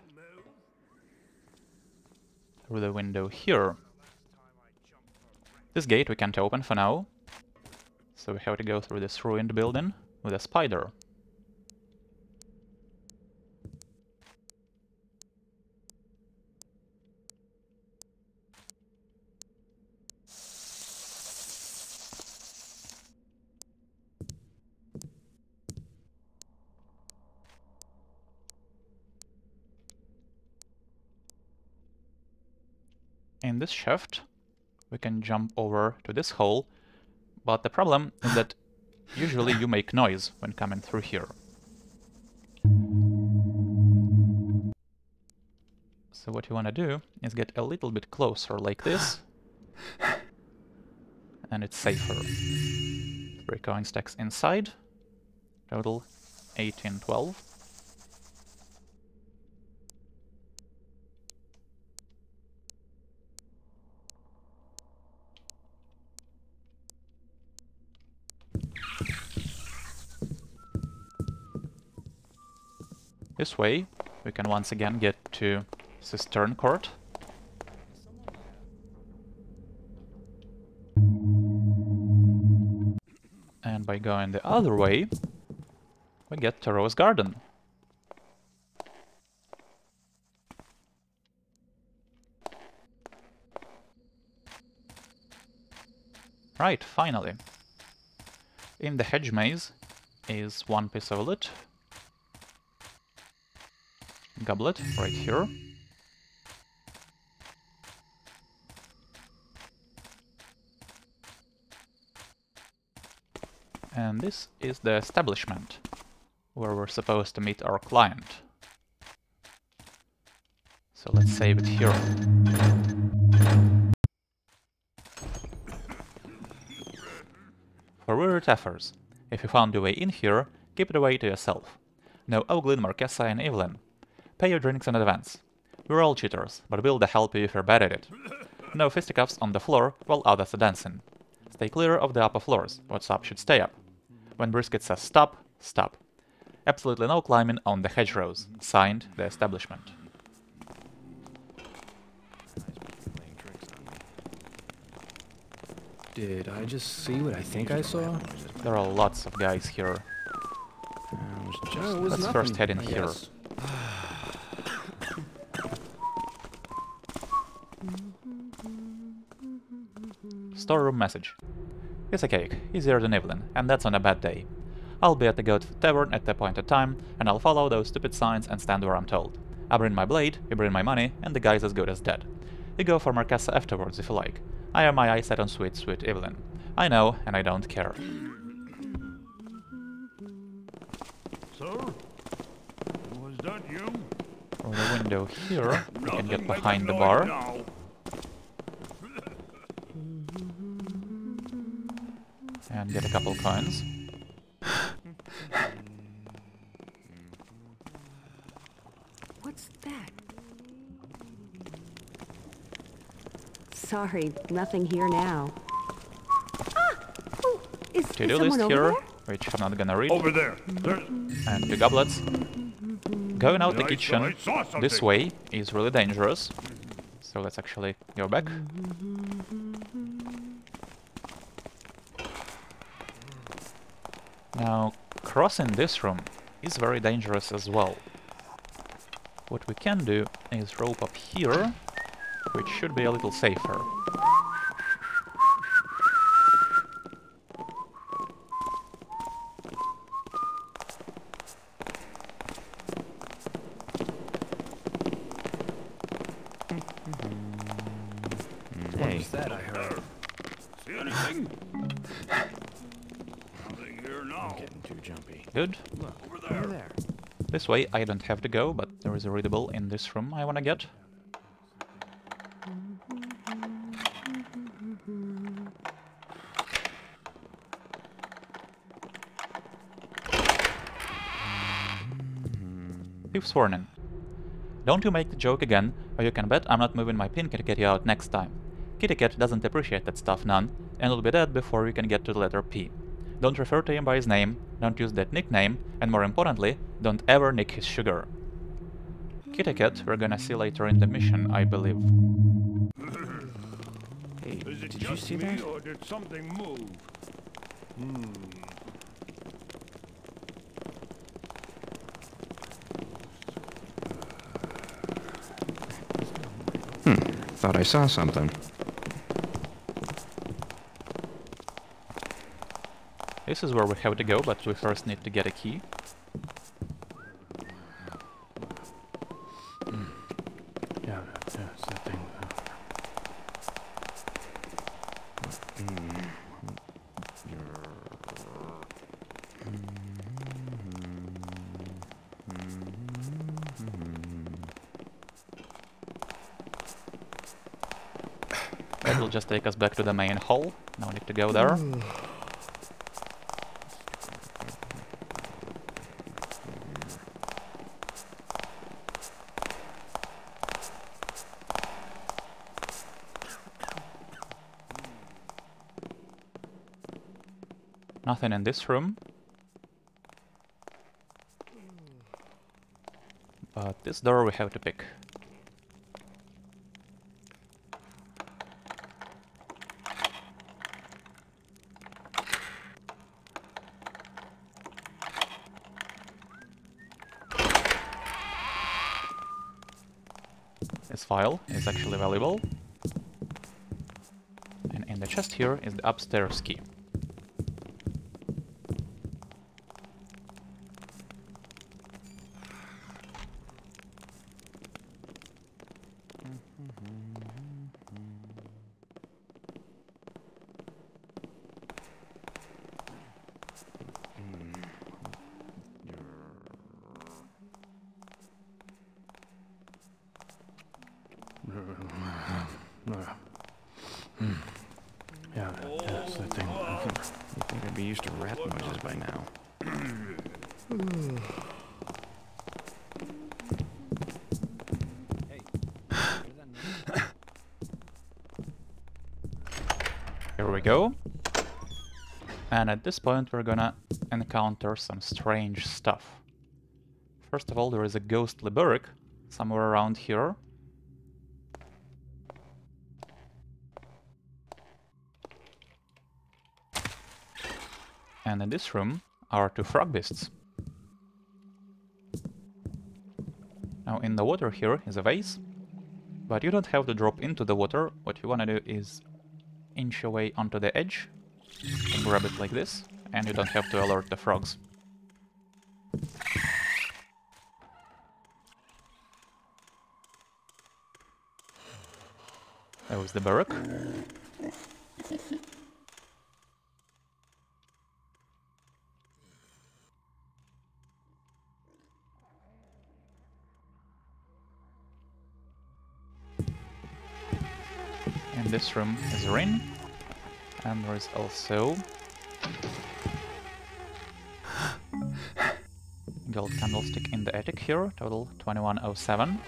through the window here. This gate we can't open for now, so we have to go through this ruined building with a spider. In this shaft, we can jump over to this hole, but the problem is that usually you make noise when coming through here. So what you want to do is get a little bit closer like this, and it's safer. Three coin stacks inside, total 18, 12. This way, we can once again get to Cistern Court. And by going the other way, we get to Rose Garden. Right, finally. In the hedge maze is one piece of loot. Goblet, right here. And this is the establishment, where we're supposed to meet our client. So let's save it here. For weird efforts, if you found your way in here, keep the way to yourself. No Oglin, Marquesa and Evelyn. Pay your drinks in advance. We're all cheaters, but we'll help you if you're bad at it. No fisticuffs on the floor while others are dancing. Stay clear of the upper floors, what's up should stay up. When Brisket says stop, stop. Absolutely no climbing on the hedgerows. Signed, the establishment. Playing tricks on me. Did I just see what I think I saw? There are lots of guys here. Was just it was Let's first head in I here. guess. Storeroom message. It's a cake, easier than Evelyn, and that's on a bad day. I'll be at the Goat Tavern at the appointed time, and I'll follow those stupid signs and stand where I'm told. I bring my blade, you bring my money, and the guy's as good as dead. You go for Marquesa afterwards if you like. I have my eyes set on sweet, sweet Evelyn. I know, and I don't care. Sir? Was that you? From the window here, we can get Nothing like a behind the bar. now. And get a couple coins. What's that? Sorry, nothing here now. Ah! Oh, is, To do someone list here, there? which I'm not gonna read, Over there. There. and two goblets. Going out the kitchen saw- I saw this way is really dangerous. So let's actually go back. Now, crossing this room is very dangerous as well. What we can do is rope up here, which should be a little safer. This way I don't have to go, but there is a readable in this room I wanna get. Thief's warning. Don't you make the joke again, or you can bet I'm not moving my pin to get you out next time. Kitty Cat doesn't appreciate that stuff none, and it'll be dead before you can get to the letter P. Don't refer to him by his name, don't use that nickname, and more importantly, don't ever nick his sugar. Kitty Cat we're gonna see later in the mission, I believe. Hey, Is it did you see me that? or did something move? Hmm. Thought I saw something. This is where we have to go, but we first need to get a key. Mm. Yeah, yeah, it's that thing. Uh. That will just take us back to the main hall. No need to go there. Mm. Nothing in this room. But this door we have to pick. This file is actually valuable. And in the chest here is the upstairs key. Yeah, that's the thing. You think I'd be used to rat noises by now. Here we go. And at this point we're gonna encounter some strange stuff. First of all, there is a ghostly burrick somewhere around here. And in this room are two frog beasts. Now in the water here is a vase, but you don't have to drop into the water. What you wanna do is inch away onto the edge, grab it like this, and you don't have to alert the frogs. That was the burrick. And this room is Rin. And there is also gold candlestick in the attic here, total 2107.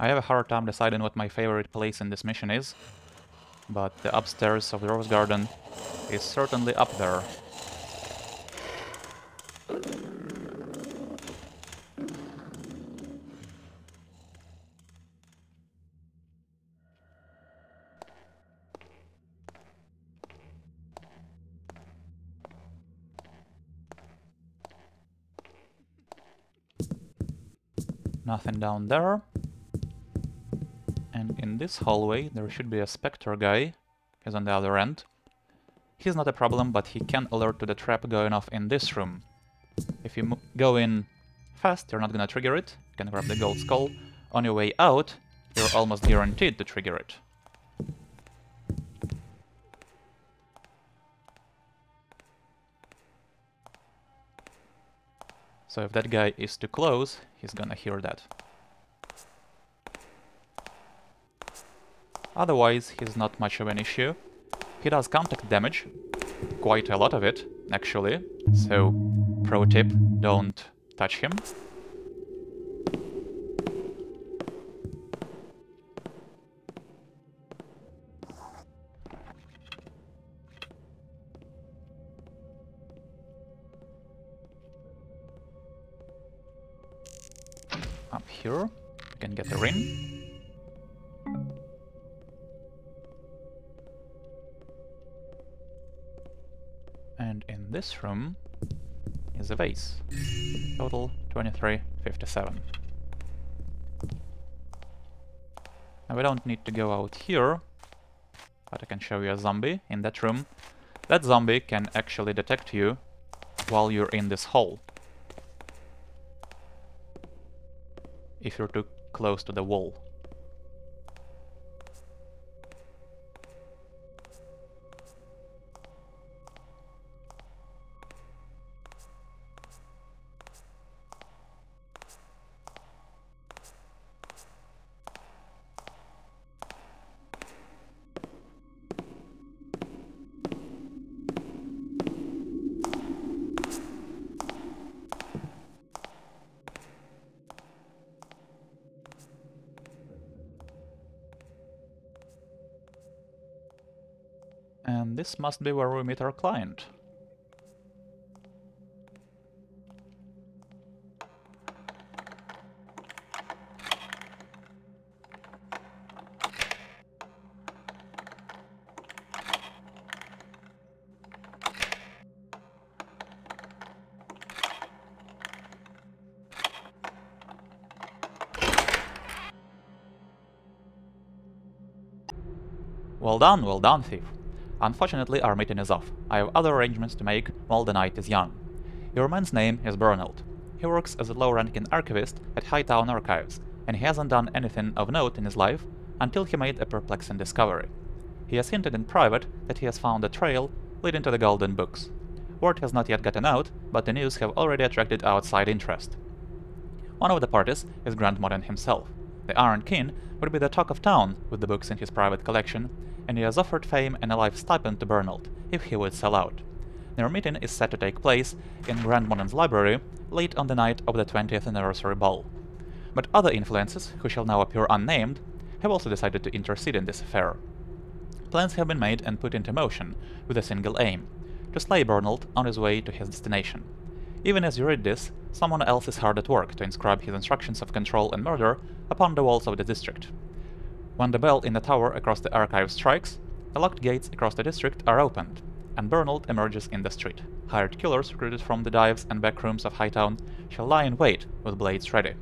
I have a hard time deciding what my favorite place in this mission is, but the upstairs of the Rose Garden is certainly up there. Nothing down there. In this hallway there should be a Spectre guy. He's on the other end. He's not a problem, but he can alert to the trap going off in this room. If you go in fast, you're not gonna trigger it. You can grab the gold skull. On your way out, you're almost guaranteed to trigger it. So if that guy is too close, he's gonna hear that. Otherwise, he's not much of an issue. He does contact damage, quite a lot of it, actually. So, pro tip, don't touch him. A. Total 2357. Now we don't need to go out here, but I can show you a zombie in that room. That zombie can actually detect you while you're in this hole. If you're too close to the wall. This must be where we meet our client. Well done, well done, thief. Unfortunately, our meeting is off. I have other arrangements to make while the night is young. Your man's name is Bernold. He works as a low-ranking archivist at Hightown Archives, and he hasn't done anything of note in his life until he made a perplexing discovery. He has hinted in private that he has found a trail leading to the Golden Books. Word has not yet gotten out, but the news have already attracted outside interest. One of the parties is Grant Moden himself. The Iron King would be the talk of town with the books in his private collection, and he has offered fame and a life stipend to Bernold if he would sell out. Their meeting is set to take place in Moden's library late on the night of the 20th anniversary ball. But other influences, who shall now appear unnamed, have also decided to intercede in this affair. Plans have been made and put into motion with a single aim to slay Bernold on his way to his destination. Even as you read this, someone else is hard at work to inscribe his instructions of control and murder upon the walls of the district. When the bell in the tower across the archive strikes, the locked gates across the district are opened, and Bernold emerges in the street. Hired killers recruited from the dives and back rooms of Hightown shall lie in wait with blades ready.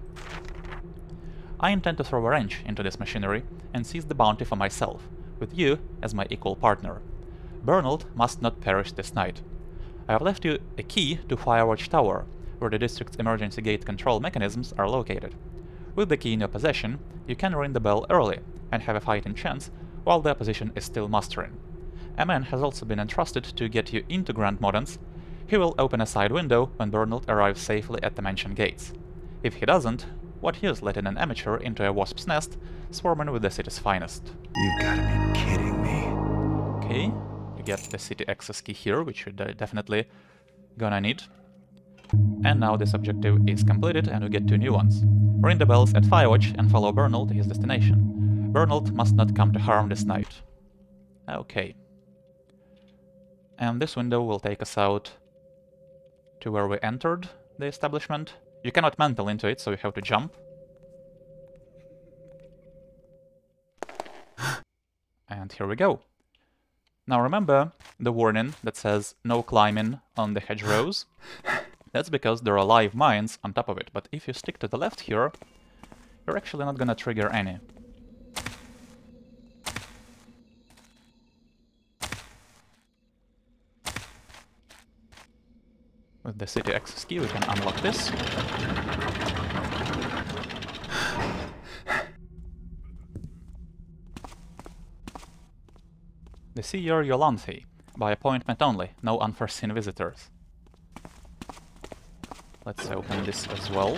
I intend to throw a wrench into this machinery and seize the bounty for myself, with you as my equal partner. Bernold must not perish this night. I have left you a key to Firewatch Tower, where the district's emergency gate control mechanisms are located. With the key in your possession, you can ring the bell early and have a fighting chance while the opposition is still mustering. A man has also been entrusted to get you into Grant Moden's. He will open a side window when Bernold arrives safely at the mansion gates. If he doesn't, what use letting an amateur into a wasp's nest swarming with the city's finest? You've gotta be kidding me. Okay, you get the city access key here, which you're definitely gonna need. And now this objective is completed and we get two new ones. Ring the bells at Firewatch and follow Bernold to his destination. Bernold must not come to harm this night. Okay. And this window will take us out to where we entered the establishment. You cannot mantle into it, so you have to jump. And here we go. Now remember the warning that says no climbing on the hedgerows? That's because there are live mines on top of it, but if you stick to the left here, you're actually not gonna trigger any. With the city access key we can unlock this. The Seer Yolanthe, by appointment only, no unforeseen visitors. Let's open this as well.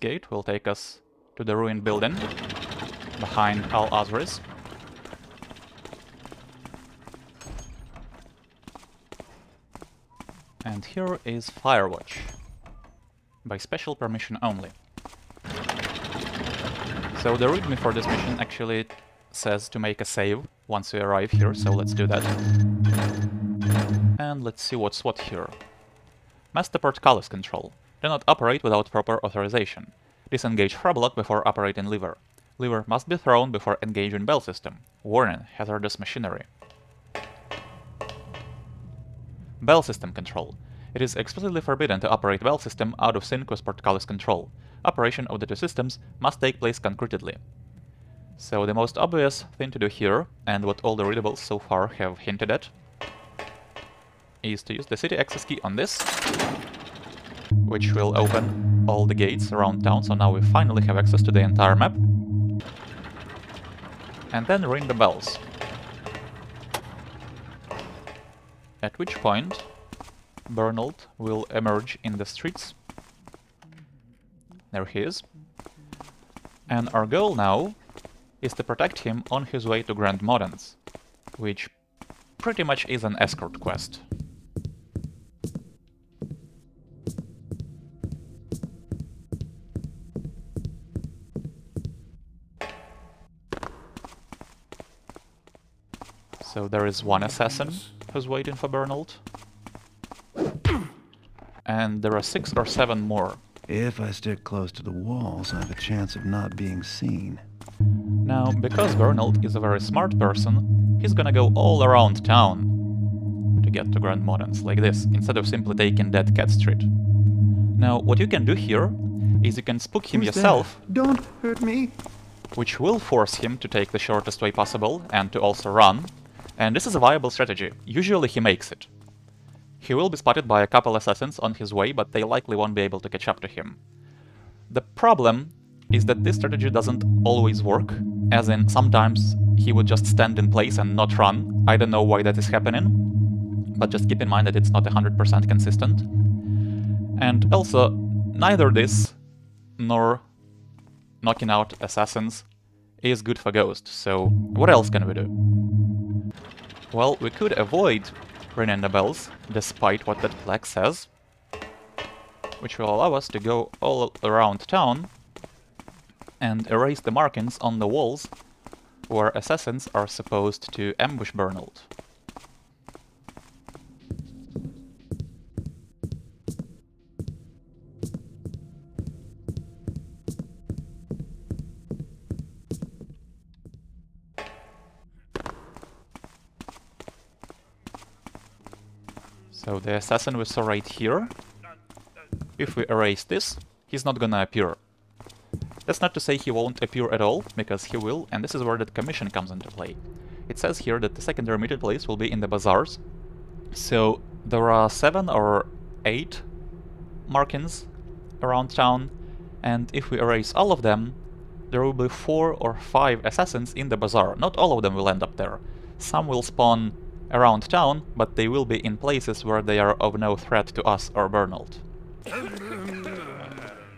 Gate will take us to the ruined building behind Al Azriz. And here is Firewatch, by special permission only. So the readme for this mission actually says to make a save once we arrive here, so let's do that. And let's see what's what here. Master portcullis control. Do not operate without proper authorization. Disengage throblock before operating lever. Lever must be thrown before engaging bell system. Warning, hazardous machinery. Bell system control. It is explicitly forbidden to operate bell system out of sync with portcullis control. Operation of the two systems must take place concurrently. So the most obvious thing to do here, and what all the readables so far have hinted at, is to use the city access key on this, which will open all the gates around town, so now we finally have access to the entire map. And then ring the bells. At which point Bernold will emerge in the streets. There he is. And our goal now is to protect him on his way to Grand Modens, which pretty much is an escort quest. So there is one assassin who's waiting for Bernold. And there are six or seven more. If I stick close to the walls, I have a chance of not being seen. Now, because Bernold is a very smart person, he's gonna go all around town to get to Grand Modens, like this, instead of simply taking Dead Cat Street. Now, what you can do here is you can spook him Who's yourself, there? Don't hurt me. which will force him to take the shortest way possible and to also run. And this is a viable strategy. Usually he makes it. He will be spotted by a couple assassins on his way, but they likely won't be able to catch up to him. The problem is that this strategy doesn't always work, as in sometimes he would just stand in place and not run. I don't know why that is happening, but just keep in mind that it's not 100% consistent. And also, neither this nor knocking out assassins is good for Ghost, so what else can we do? Well, we could avoid ringing the bells, despite what that flag says, which will allow us to go all around town and erase the markings on the walls where assassins are supposed to ambush Bernold. So the assassin we saw right here, if we erase this, he's not gonna appear. That's not to say he won't appear at all, because he will, and this is where that commission comes into play. It says here that the secondary meeting place will be in the bazaars, so there are seven or eight markings around town, and if we erase all of them, there will be four or five assassins in the bazaar. Not all of them will end up there. Some will spawn around town, but they will be in places where they are of no threat to us or Bernold.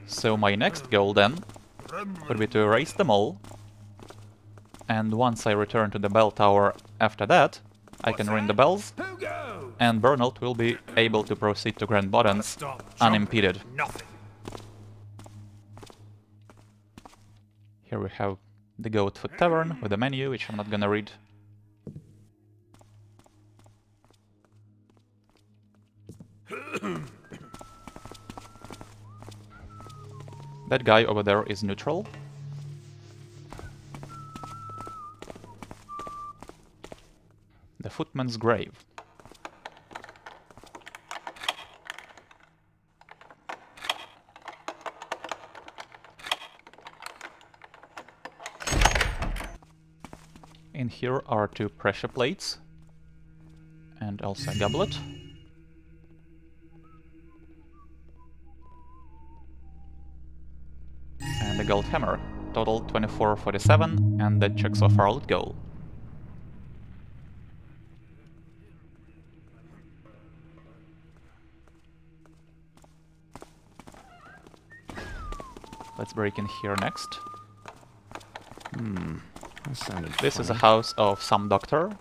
So my next goal then would be to erase them all, and once I return to the bell tower after that, I can ring the bells, and Bernold will be able to proceed to Grand Modens unimpeded. Here we have the Goatfoot Tavern with a menu, which I'm not gonna read. That guy over there is neutral. The Footman's Grave. In here are two pressure plates and also a goblet. A gold hammer. Total 2447, and that checks off our loot goal. Let's break in here next. Hmm, sounded This is a house of some doctor.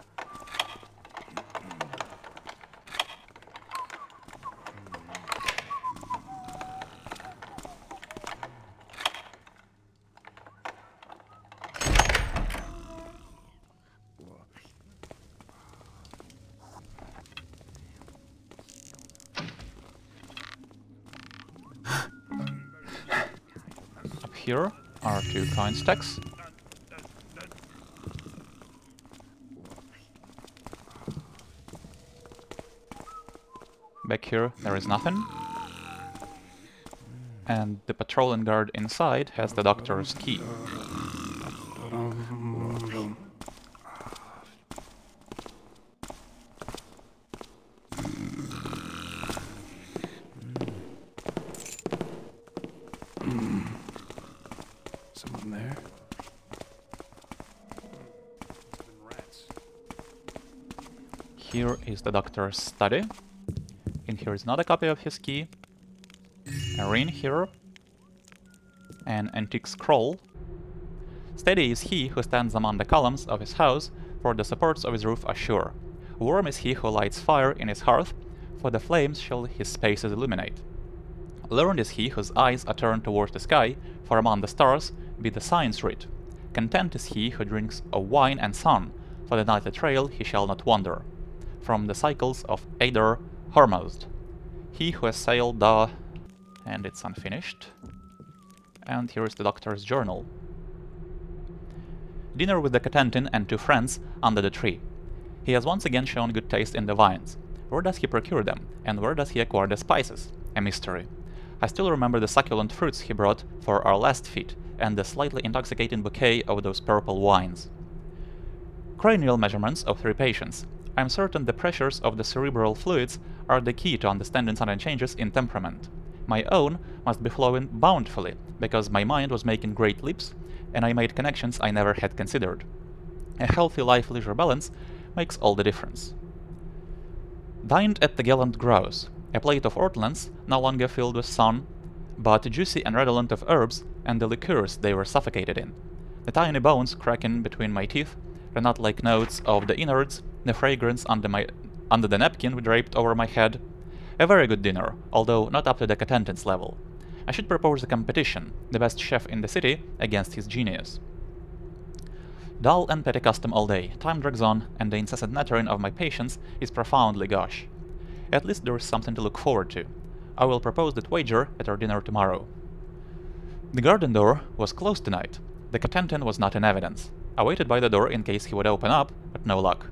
Up here coin stacks. Back here, there is nothing. And the patrolling guard inside has the doctor's key. Someone there? Here is the doctor's study. In here is another copy of his key. A ring here. An antique scroll. Steady is he who stands among the columns of his house, for the supports of his roof are sure. Warm is he who lights fire in his hearth, for the flames shall his spaces illuminate. Learned is he whose eyes are turned towards the sky, for among the stars be the signs writ. Content is he who drinks of wine and sun, for the nightly trail he shall not wander. From the cycles of Adar Hormozd. He who has sailed the... and it's unfinished. And here is the doctor's journal. Dinner with the Katentin and two friends under the tree. He has once again shown good taste in the wines. Where does he procure them, and where does he acquire the spices? A mystery. I still remember the succulent fruits he brought for our last feat, and the slightly intoxicating bouquet of those purple wines. Cranial measurements of three patients. I am certain the pressures of the cerebral fluids are the key to understanding sudden changes in temperament. My own must be flowing bountifully, because my mind was making great leaps, and I made connections I never had considered. A healthy life-leisure balance makes all the difference. Dined at the Gallant Grouse, a plate of ortolans no longer filled with sun, but juicy and redolent of herbs and the liqueurs they were suffocated in. The tiny bones cracking between my teeth, the nut-like notes of the innards, the fragrance under, my, under the napkin draped over my head. A very good dinner, although not up to the Katentin's level. I should propose a competition, the best chef in the city against his genius. Dull and petty custom all day, time drags on, and the incessant nattering of my patients is profoundly gauche. At least there is something to look forward to. I will propose that wager at our dinner tomorrow. The garden door was closed tonight. The Katentin was not in evidence. I waited by the door in case he would open up, but no luck.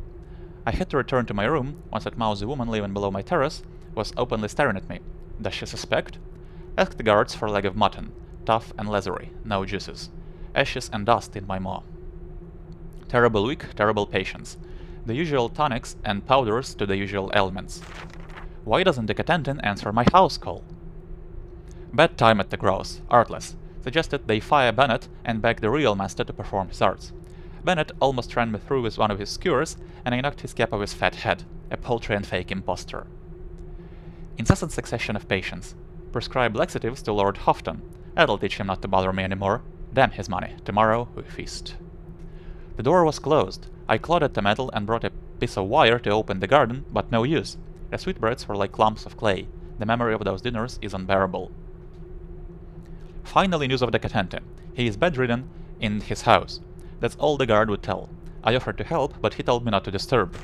I had to return to my room once that mousy woman living below my terrace was openly staring at me. Does she suspect? Ask the guards for a leg of mutton, tough and leathery, no juices. Ashes and dust in my maw. Terrible week, terrible patience. The usual tonics and powders to the usual ailments. Why doesn't the Katentin answer my house call? Bad time at the Grouse, artless. Suggested they fire Bennett and beg the real master to perform his arts. Bennett almost ran me through with one of his skewers, and I knocked his cap off his fat head, a paltry and fake impostor. Incessant succession of patients. Prescribe laxatives to Lord Houghton. That'll teach him not to bother me anymore. Damn his money. Tomorrow we feast. The door was closed. I clawed at the metal and brought a piece of wire to open the garden, but no use. The sweetbreads were like clumps of clay. The memory of those dinners is unbearable. Finally news of the Katentin. He is bedridden in his house. That's all the guard would tell. I offered to help, but he told me not to disturb.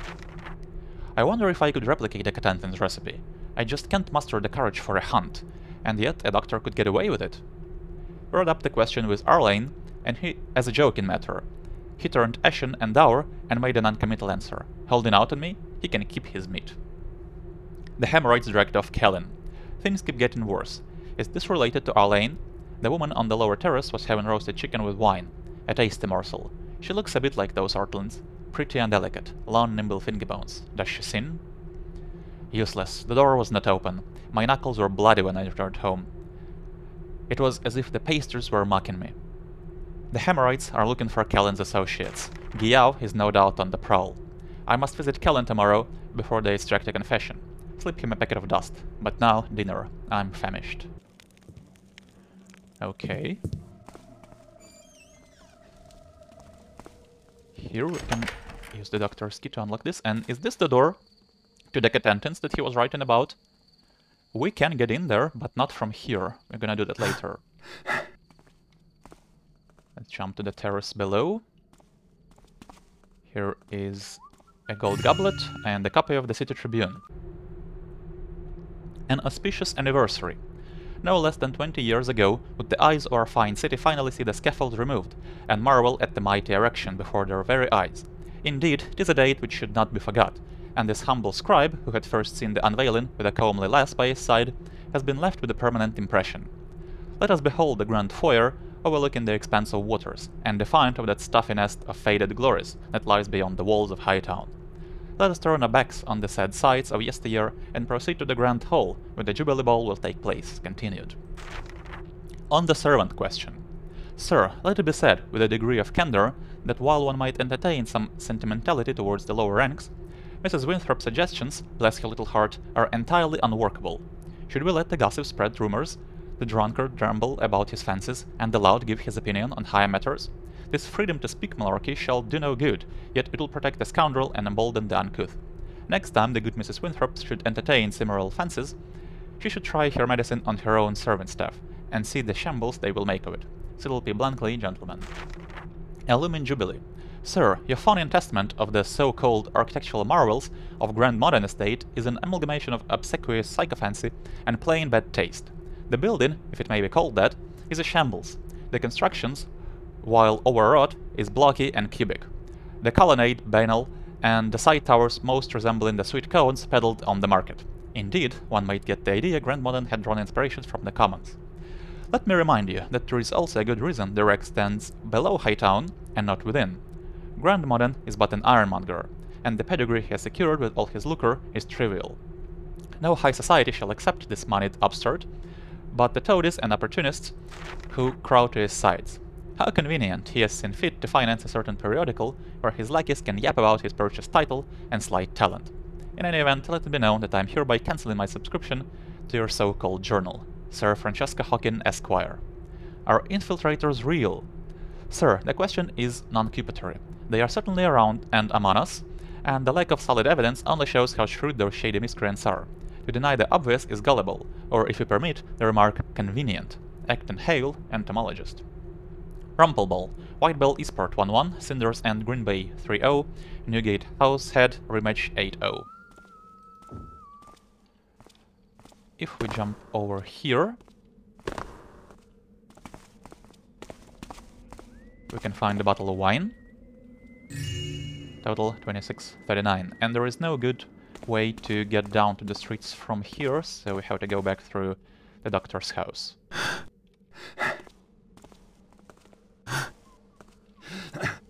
I wonder if I could replicate the Katentin's recipe. I just can't muster the courage for a hunt, and yet a doctor could get away with it. Brought up the question with Arlane, and he, as a joking matter. He turned ashen and dour and made a non-committal answer. Holding out on me, he can keep his meat. The Hammerites dragged off Kellen. Things keep getting worse. Is this related to Arlane? The woman on the lower terrace was having roasted chicken with wine. A tasty morsel. She looks a bit like those ortolans. Pretty and delicate. Long, nimble finger bones. Does she sin? Useless. The door was not open. My knuckles were bloody when I returned home. It was as if the pastors were mocking me. The Hammerites are looking for Kellen's associates. Giao is no doubt on the prowl. I must visit Kellen tomorrow before they extract a confession. Slip him a packet of dust. But now, dinner. I'm famished. Okay. Here we can use the doctor's key to unlock this. And is this the door to the Katentins that he was writing about? We can get in there, but not from here. We're gonna do that later. Let's jump to the terrace below. Here is a gold goblet and a copy of the City Tribune. An auspicious anniversary. No less than 20 years ago would the eyes of our fine city finally see the scaffold removed, and marvel at the mighty erection before their very eyes. Indeed, 'tis a date which should not be forgot, and this humble scribe, who had first seen the unveiling with a comely lass by his side, has been left with a permanent impression. Let us behold the grand foyer overlooking the expanse of waters, and defiant of that stuffy nest of faded glories that lies beyond the walls of Hightown. Let us turn our backs on the sad sights of yesteryear and proceed to the grand hall, where the Jubilee Ball will take place, continued. On the servant question. Sir, let it be said, with a degree of candour, that while one might entertain some sentimentality towards the lower ranks, Mrs. Winthrop's suggestions, bless her little heart, are entirely unworkable. Should we let the gossip spread rumours, the drunkard ramble about his fancies, and the loud give his opinion on higher matters? This freedom to speak malarkey shall do no good, yet it will protect the scoundrel and embolden the uncouth. Next time the good Mrs. Winthrop should entertain similar fancies, she should try her medicine on her own servant staff, and see the shambles they will make of it. Cyril P. Blankley, gentlemen. Illumin Jubilee. Sir, your Fonian testament of the so-called architectural marvels of Grand Modern Estate is an amalgamation of obsequious sycophancy and plain bad taste. The building, if it may be called that, is a shambles. The constructions, while overwrought, is blocky and cubic. The colonnade banal, and the side towers most resembling the sweet cones peddled on the market. Indeed, one might get the idea Grand Modern had drawn inspirations from the commons. Let me remind you that there is also a good reason the wreck stands below Hightown and not within. Grand Modern is but an ironmonger, and the pedigree he has secured with all his lucre is trivial. No high society shall accept this moneyed upstart, but the toadies and opportunists who crowd to his sides. How convenient he has seen fit to finance a certain periodical where his lackeys can yap about his purchased title and slight talent. In any event, let it be known that I am hereby cancelling my subscription to your so-called journal. Sir Francesca Hawkin, Esquire. Are infiltrators real? Sir, the question is non-cupatory. They are certainly around and among us, and the lack of solid evidence only shows how shrewd those shady miscreants are. To deny the obvious is gullible, or if you permit, the remark convenient. Acton Hale, entomologist. Rumpleball, Whitebell Eastport 1-1, Cinders and Green Bay 3-0, Newgate House Head rematch 8-0. If we jump over here, we can find a bottle of wine. Total 26.39. And there is no good way to get down to the streets from here, so we have to go back through the doctor's house. Huh?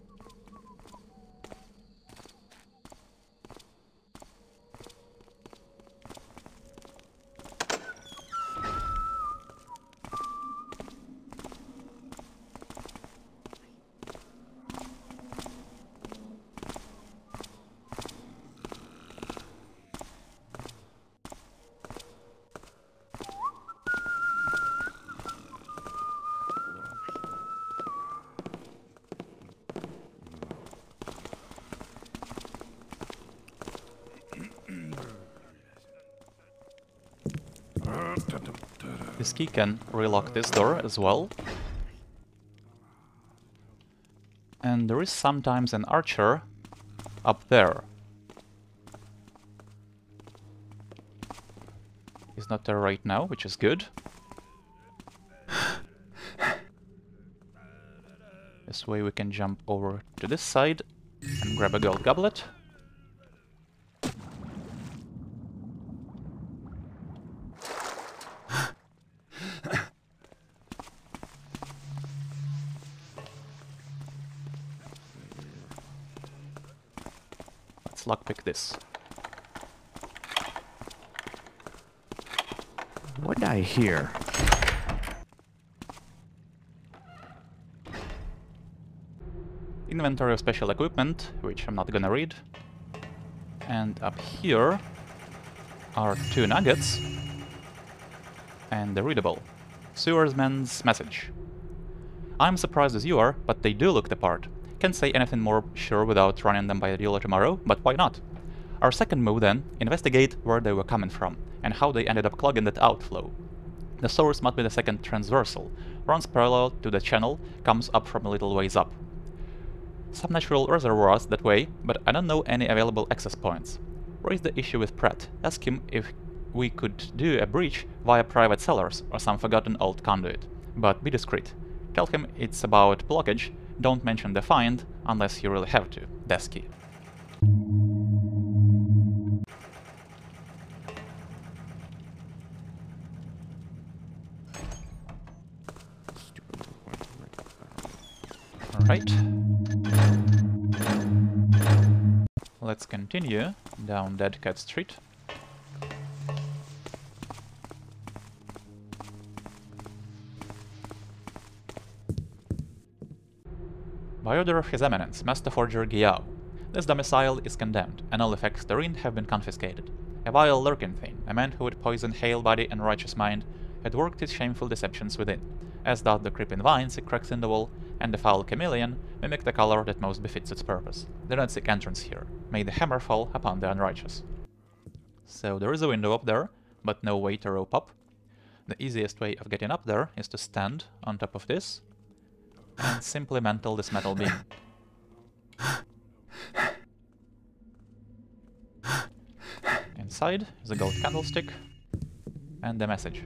This key can relock this door as well. And there is sometimes an archer up there. He's not there right now, which is good. This way we can jump over to this side and grab a gold goblet. Lockpick this. What I hear? Inventory of special equipment, which I'm not gonna read. And up here are two nuggets and the readable. Sewersman's message. I'm surprised as you are, but they do look the part. Can't say anything more sure without running them by the dealer tomorrow, but why not? Our second move then, investigate where they were coming from, and how they ended up clogging that outflow. The source must be the second transversal, runs parallel to the channel, comes up from a little ways up. Some natural reservoirs that way, but I don't know any available access points. Raise the issue with Pratt, ask him if we could do a breach via private cellars or some forgotten old conduit. But be discreet. Tell him it's about blockage, don't mention the find unless you really have to. that's key. Alright. Let's continue down Dead Cat Street. By order of His Eminence, Master Forger Giao. This domicile is condemned, and all effects therein have been confiscated. A vile lurking thing, a man who would poison hale body and righteous mind, had worked his shameful deceptions within, as doth the creeping vines it cracks in the wall, and the foul chameleon mimic the color that most befits its purpose. Do not seek entrance here. May the hammer fall upon the unrighteous. So there is a window up there, but no way to rope up. The easiest way of getting up there is to stand on top of this and simply mantle this metal beam. Inside is a gold candlestick and the message.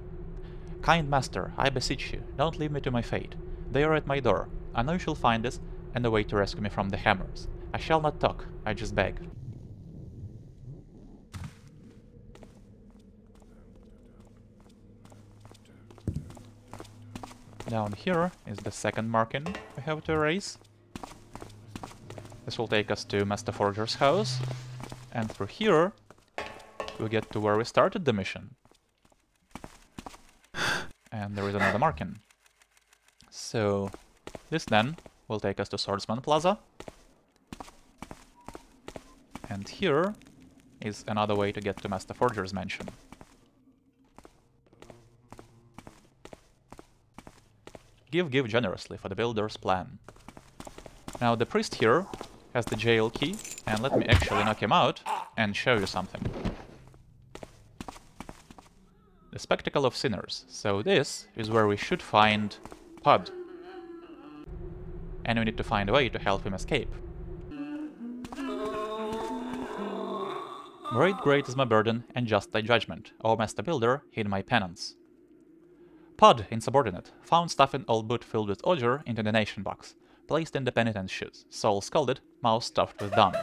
Kind master, I beseech you, don't leave me to my fate. They are at my door. I know you shall find this and a way to rescue me from the hammers. I shall not talk, I just beg. Down here is the second marking we have to erase. This will take us to Master Forger's house, and through here we get to where we started the mission. And there is another marking. So this then will take us to Swordsman Plaza. And here is another way to get to Master Forger's mansion. Give, give generously for the builder's plan. Now the priest here has the jail key, and let me actually knock him out and show you something. The Spectacle of Sinners. So this is where we should find Pod. And we need to find a way to help him escape. Great, great is my burden, and just thy judgment, O Master Builder, in my penance. Pod, insubordinate, found stuff in old boot filled with odor into the nation box, placed in the penitent's shoes, soul scalded, mouth stuffed with dung.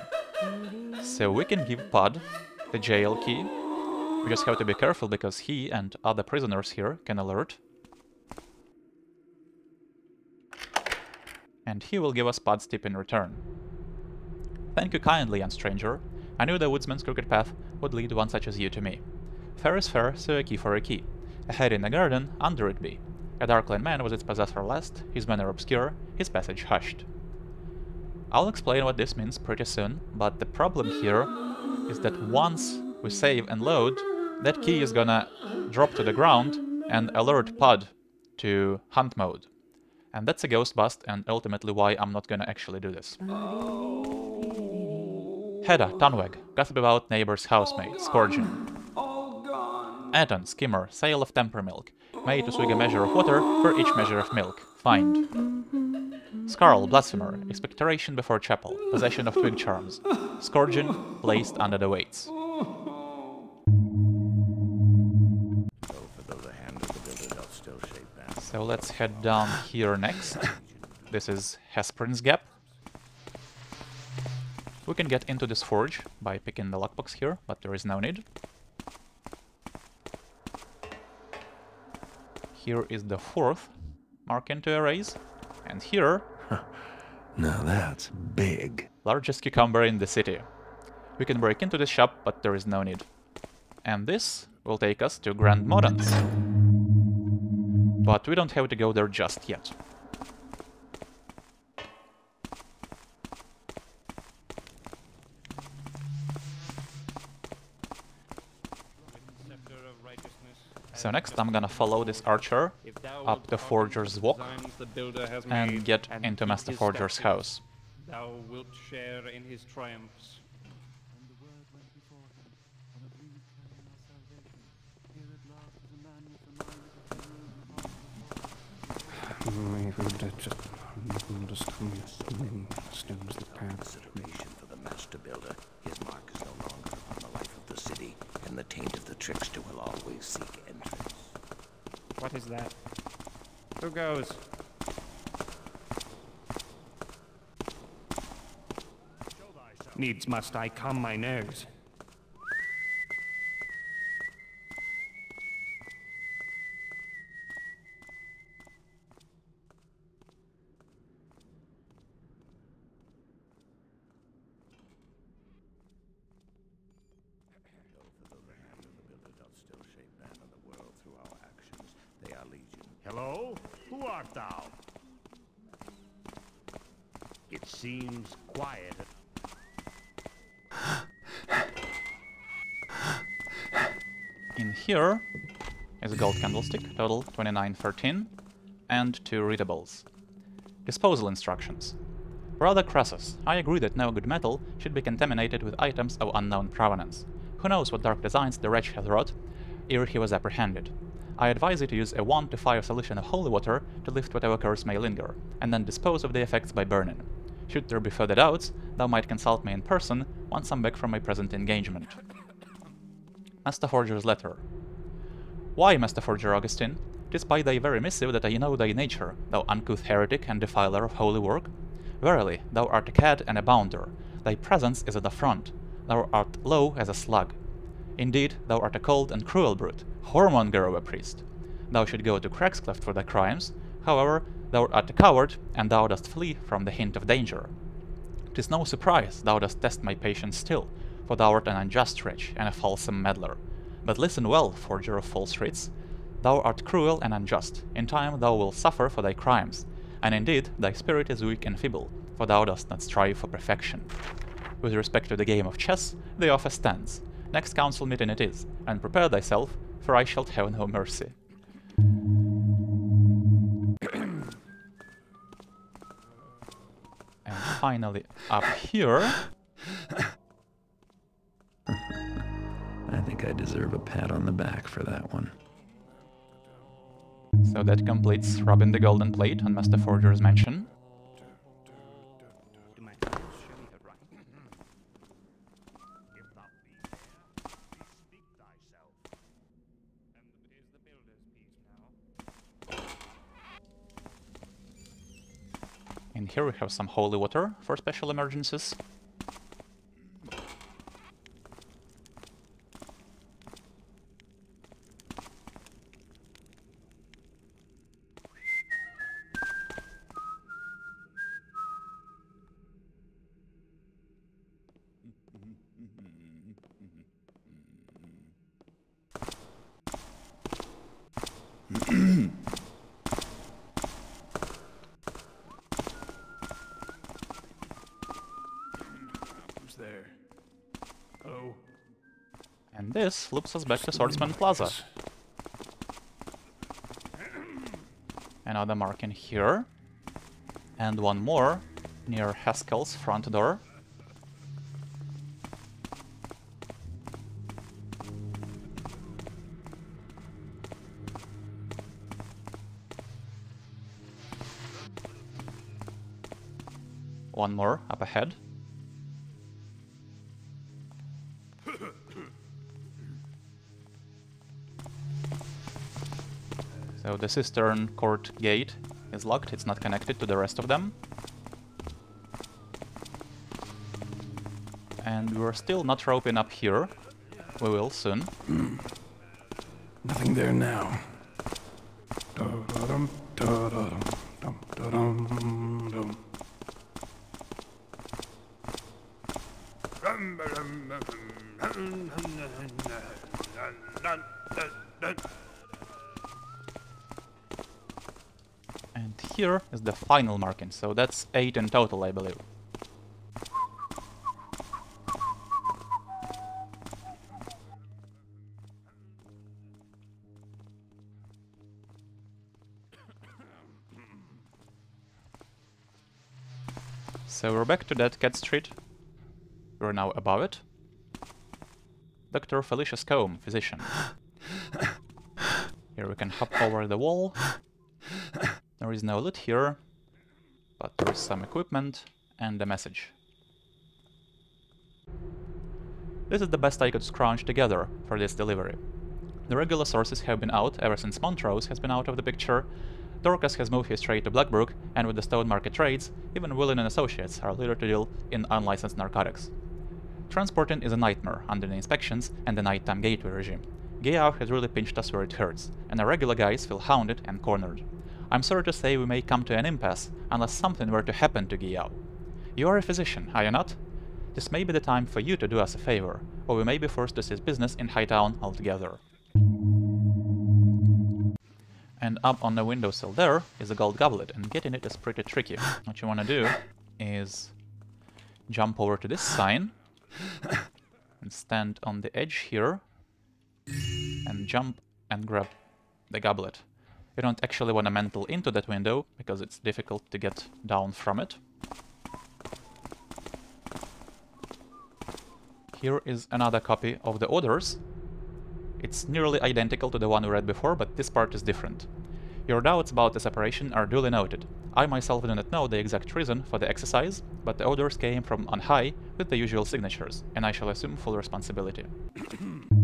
So we can give Pod the jail key. We just have to be careful because he and other prisoners here can alert. And he will give us Pod's tip in return. Thank you kindly, young stranger. I knew the woodsman's crooked path would lead one such as you to me. Fair is fair, so a key for a key. A head in the garden, under it be. A darkling man was its possessor last, his manner obscure, his passage hushed. I'll explain what this means pretty soon, but the problem here is that once we save and load, that key is gonna drop to the ground and alert Pod to hunt mode. And that's a ghost bust and ultimately why I'm not gonna actually do this. Hedda, Tunweg, gossip about neighbor's housemaid, Scourging. Aton, Skimmer, Sale of Temper Milk, made to swig a measure of water for each measure of milk, find. Scarl, Blasphemer, expectoration before chapel, possession of twig charms, Scourging, placed under the weights. So let's head down here next. This is Hesperin's Gap. We can get into this forge by picking the lockbox here, but there is no need. Here is the fourth marking to erase, and here, Now that's big. largest cucumber in the city. We can break into this shop, but there is no need. And this will take us to Grand Modens. But we don't have to go there just yet. So next I'm gonna follow this archer up the Forger's Walk and get into Master Forger's house. Thou wilt share in his triumphs. stones the path. Consideration for the master builder. His mark is no longer upon the life of the city, and the taint of the trickster will always seek entrance. What is that? Who goes? Needs must I calm my nerves. Still shape man of the world through our actions. They are legion. Hello? Who art thou? It seems quiet. In here is a gold candlestick, total 2913, and two readables. Disposal instructions. Brother Crassus, I agree that no good metal should be contaminated with items of unknown provenance. Who knows what dark designs the wretch has wrought ere he was apprehended. I advise you to use a 1 to 5 solution of holy water to lift whatever curse may linger, and then dispose of the effects by burning. Should there be further doubts, thou might consult me in person once I'm back from my present engagement. Master Forger's letter. Why, Master Forger Augustine? Tis by thy very missive that I know thy nature, thou uncouth heretic and defiler of holy work. Verily, thou art a cad and a bounder. Thy presence is at the front. Thou art low as a slug. Indeed, thou art a cold and cruel brute, whoremonger of a priest. Thou should go to Cragscleft for thy crimes. However, thou art a coward, and thou dost flee from the hint of danger. 'Tis no surprise thou dost test my patience still, for thou art an unjust wretch and a falsome meddler. But listen well, forger of false writs. Thou art cruel and unjust. In time thou wilt suffer for thy crimes. And indeed, thy spirit is weak and feeble, for thou dost not strive for perfection. With respect to the game of chess, the offer stands. Next council meeting it is, and prepare thyself, for I shall have no mercy. and finally, up here... I think I deserve a pat on the back for that one. So that completes rubbing the golden plate on Master Forger's mansion. And here we have some holy water for special emergencies. Who's there? Oh, And this loops us back to Swordsman Plaza. Another mark in here. And one more near Haskell's front door. One more up ahead. So the cistern court gate is locked, it's not connected to the rest of them. And we're still not roping up here. We will soon. nothing there now. Da-da-dum, da-da-dum, dum, da-dum, dum. And here is the final marking, so that's 8 in total, I believe. So we're back to that Cat Street. We're now above it. Dr. Felicia Scombe, physician. Here we can hop over the wall. There is no loot here, but there is some equipment and a message. This is the best I could scrounge together for this delivery. The regular sources have been out ever since Montrose has been out of the picture, Dorcas has moved his trade to Blackbrook, and with the stone market trades, even Willin and Associates are later to deal in unlicensed narcotics. Transporting is a nightmare under the inspections and the nighttime gateway regime. Gayao has really pinched us where it hurts, and our regular guys feel hounded and cornered. I'm sorry to say we may come to an impasse unless something were to happen to Giyao. You are a physician, are you not? This may be the time for you to do us a favor, or we may be forced to cease business in Hightown altogether. And up on the windowsill there is a gold goblet, and getting it is pretty tricky. What you want to do is jump over to this sign and stand on the edge here and jump and grab the goblet. You don't actually want to mantle into that window, because it's difficult to get down from it. Here is another copy of the orders. It's nearly identical to the one we read before, but this part is different. Your doubts about the separation are duly noted. I myself do not know the exact reason for the exercise, but the orders came from on high with the usual signatures, and I shall assume full responsibility.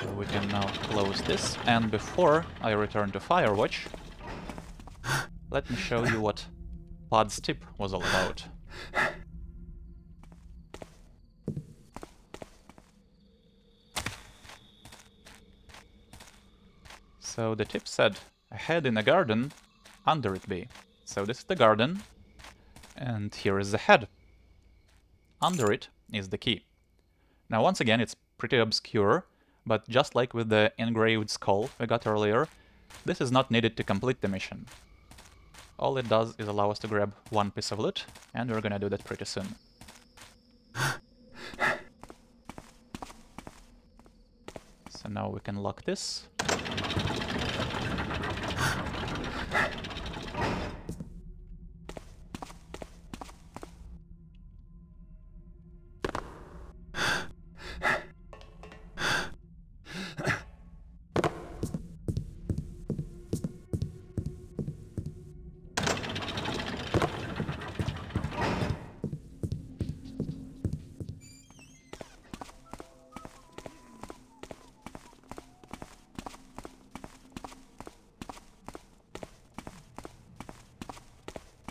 So we can now close this, and before I return to Firewatch, let me show you what Pod's tip was all about. So the tip said, a head in a garden, under it be. So this is the garden, and here is the head. Under it is the key. Now once again, it's pretty obscure, but just like with the engraved skull we got earlier, this is not needed to complete the mission. All it does is allow us to grab one piece of loot, and we're gonna do that pretty soon. So now we can lock this.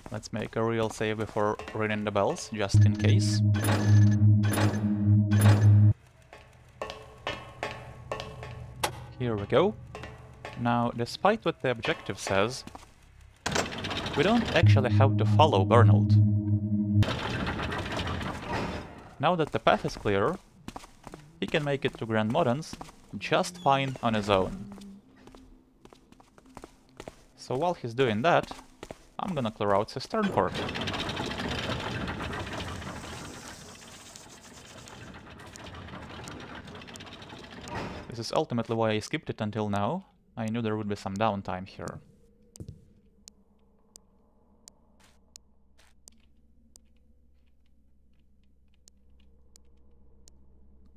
Let's make a real save before ringing the bells, just in case. Here we go. Now, despite what the objective says, we don't actually have to follow Bernold. Now that the path is clear, he can make it to Grand Modens just fine on his own. So while he's doing that, I'm gonna clear out the Cistern Court. This is ultimately why I skipped it until now. I knew there would be some downtime here.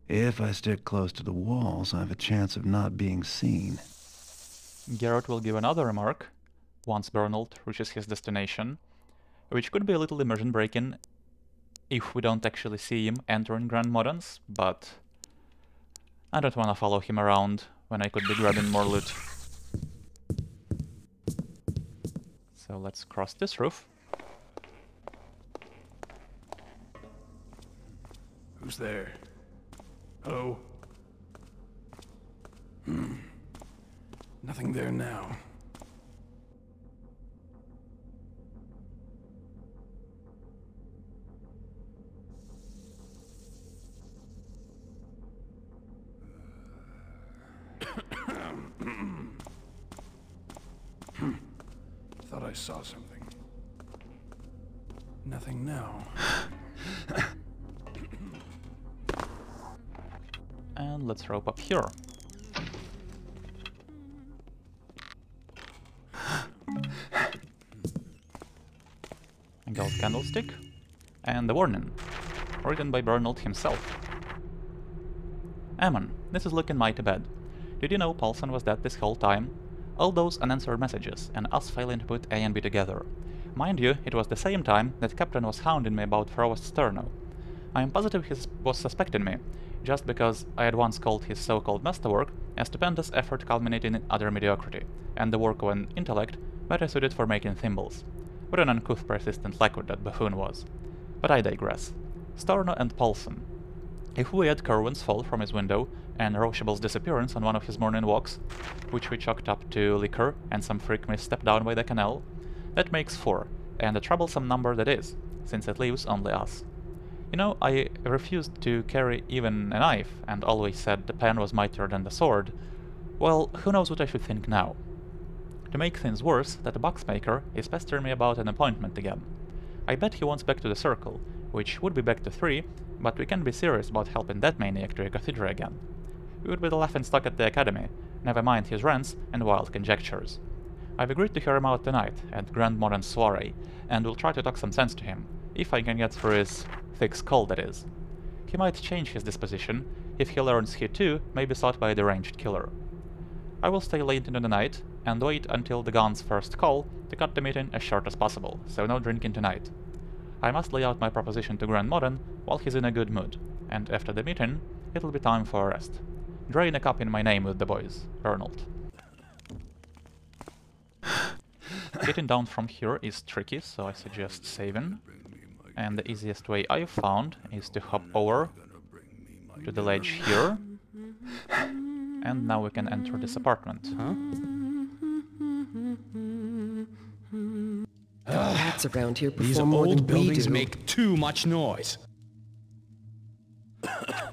If I stick close to the walls, I have a chance of not being seen. Garrett will give another remark once Bernold reaches his destination, which could be a little immersion breaking if we don't actually see him entering Grand Modens, but I don't want to follow him around when I could be grabbing more loot. So let's cross this roof. Who's there? Hello? Hmm. Nothing there now. I saw something. Nothing now. And let's rope up here. A gold candlestick. And the warning. Written by Bernold himself. Ammon, this is looking mighty bad. Did you know Paulson was dead this whole time? All those unanswered messages, and us failing to put A and B together. Mind you, it was the same time that Captain was hounding me about Frost Sterno. I am positive he was suspecting me, just because I had once called his so-called masterwork a stupendous effort culminating in utter mediocrity, and the work of an intellect better suited for making thimbles. What an uncouth persistent lacquer that buffoon was. But I digress. Storno and Paulson. If we add Kerwin's fall from his window and Rochable's disappearance on one of his morning walks, which we chalked up to liquor and some freak misstep down by the canal, that makes four, and a troublesome number that is, since it leaves only us. You know, I refused to carry even a knife, and always said the pen was mightier than the sword. Well, who knows what I should think now. To make things worse, that boxmaker is pestering me about an appointment again. I bet he wants back to the circle, which would be back to three, but we can be serious about helping that maniac to a cathedra again. We would be the laughing stock at the academy, never mind his rants and wild conjectures. I've agreed to hear him out tonight, at Grand Modens Soiree, and will try to talk some sense to him, if I can get through his thick skull, that is. He might change his disposition, if he learns he too may be sought by a deranged killer. I will stay late into the night, and wait until the gun's first call to cut the meeting as short as possible, so no drinking tonight. I must lay out my proposition to Grand Modens while he's in a good mood, and after the meeting, it'll be time for a rest. Drain a cup in my name with the boys, Arnold. Getting down from here is tricky, so I suggest saving. And the easiest way I've found is to hop over to the ledge here. And now we can enter this apartment. Around here These more old than we buildings do. make too much noise.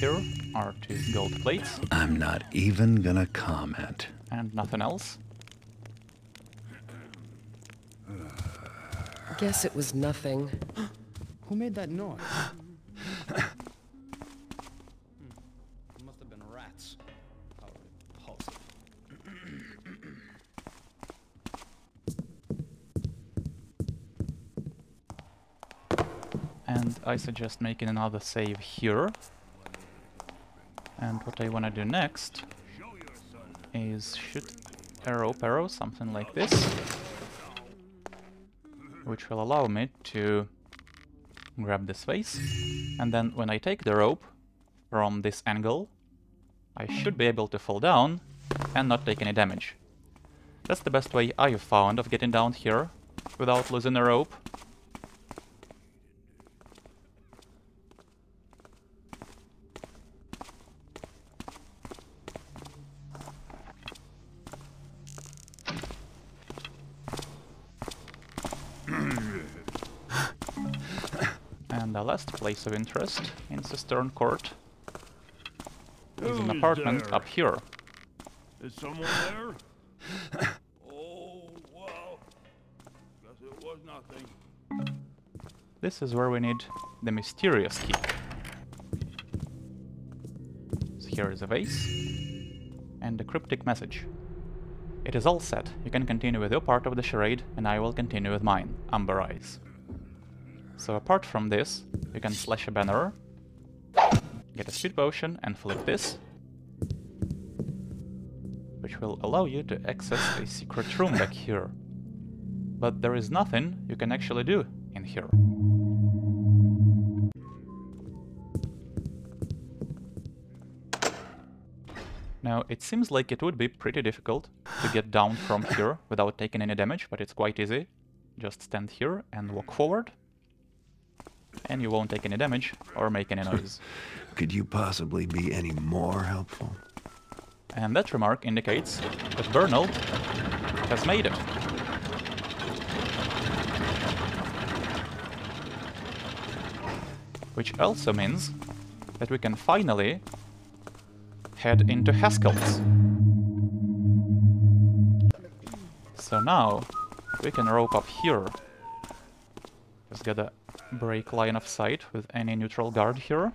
here are two gold plates, I'm not even gonna comment. and nothing else. Guess it was nothing. Who made that noise? Must have been rats. How repulsive. And I suggest making another save here. And what I want to do next is shoot arrow arrow, something like this. Which will allow me to grab this face. And then when I take the rope from this angle, I should be able to fall down and not take any damage. That's the best way I've found of getting down here without losing a rope. And the last place of interest in Cistern Court is an apartment there? up here. Is someone there? oh, well. Guess it was nothing. This is where we need the mysterious key. So here is a vase and a cryptic message. It is all set. You can continue with your part of the charade, and I will continue with mine, Amber Eyes. So apart from this, you can slash a banner, get a speed potion, and flip this, which will allow you to access a secret room back here. But there is nothing you can actually do in here. Now, it seems like it would be pretty difficult to get down from here without taking any damage, but it's quite easy. Just stand here and walk forward, and you won't take any damage or make any noise. Could you possibly be any more helpful? And that remark indicates that Bernold has made it. Which also means that we can finally head into Haskell's. So now we can rope up here. Just gotta break line of sight with any neutral guard here.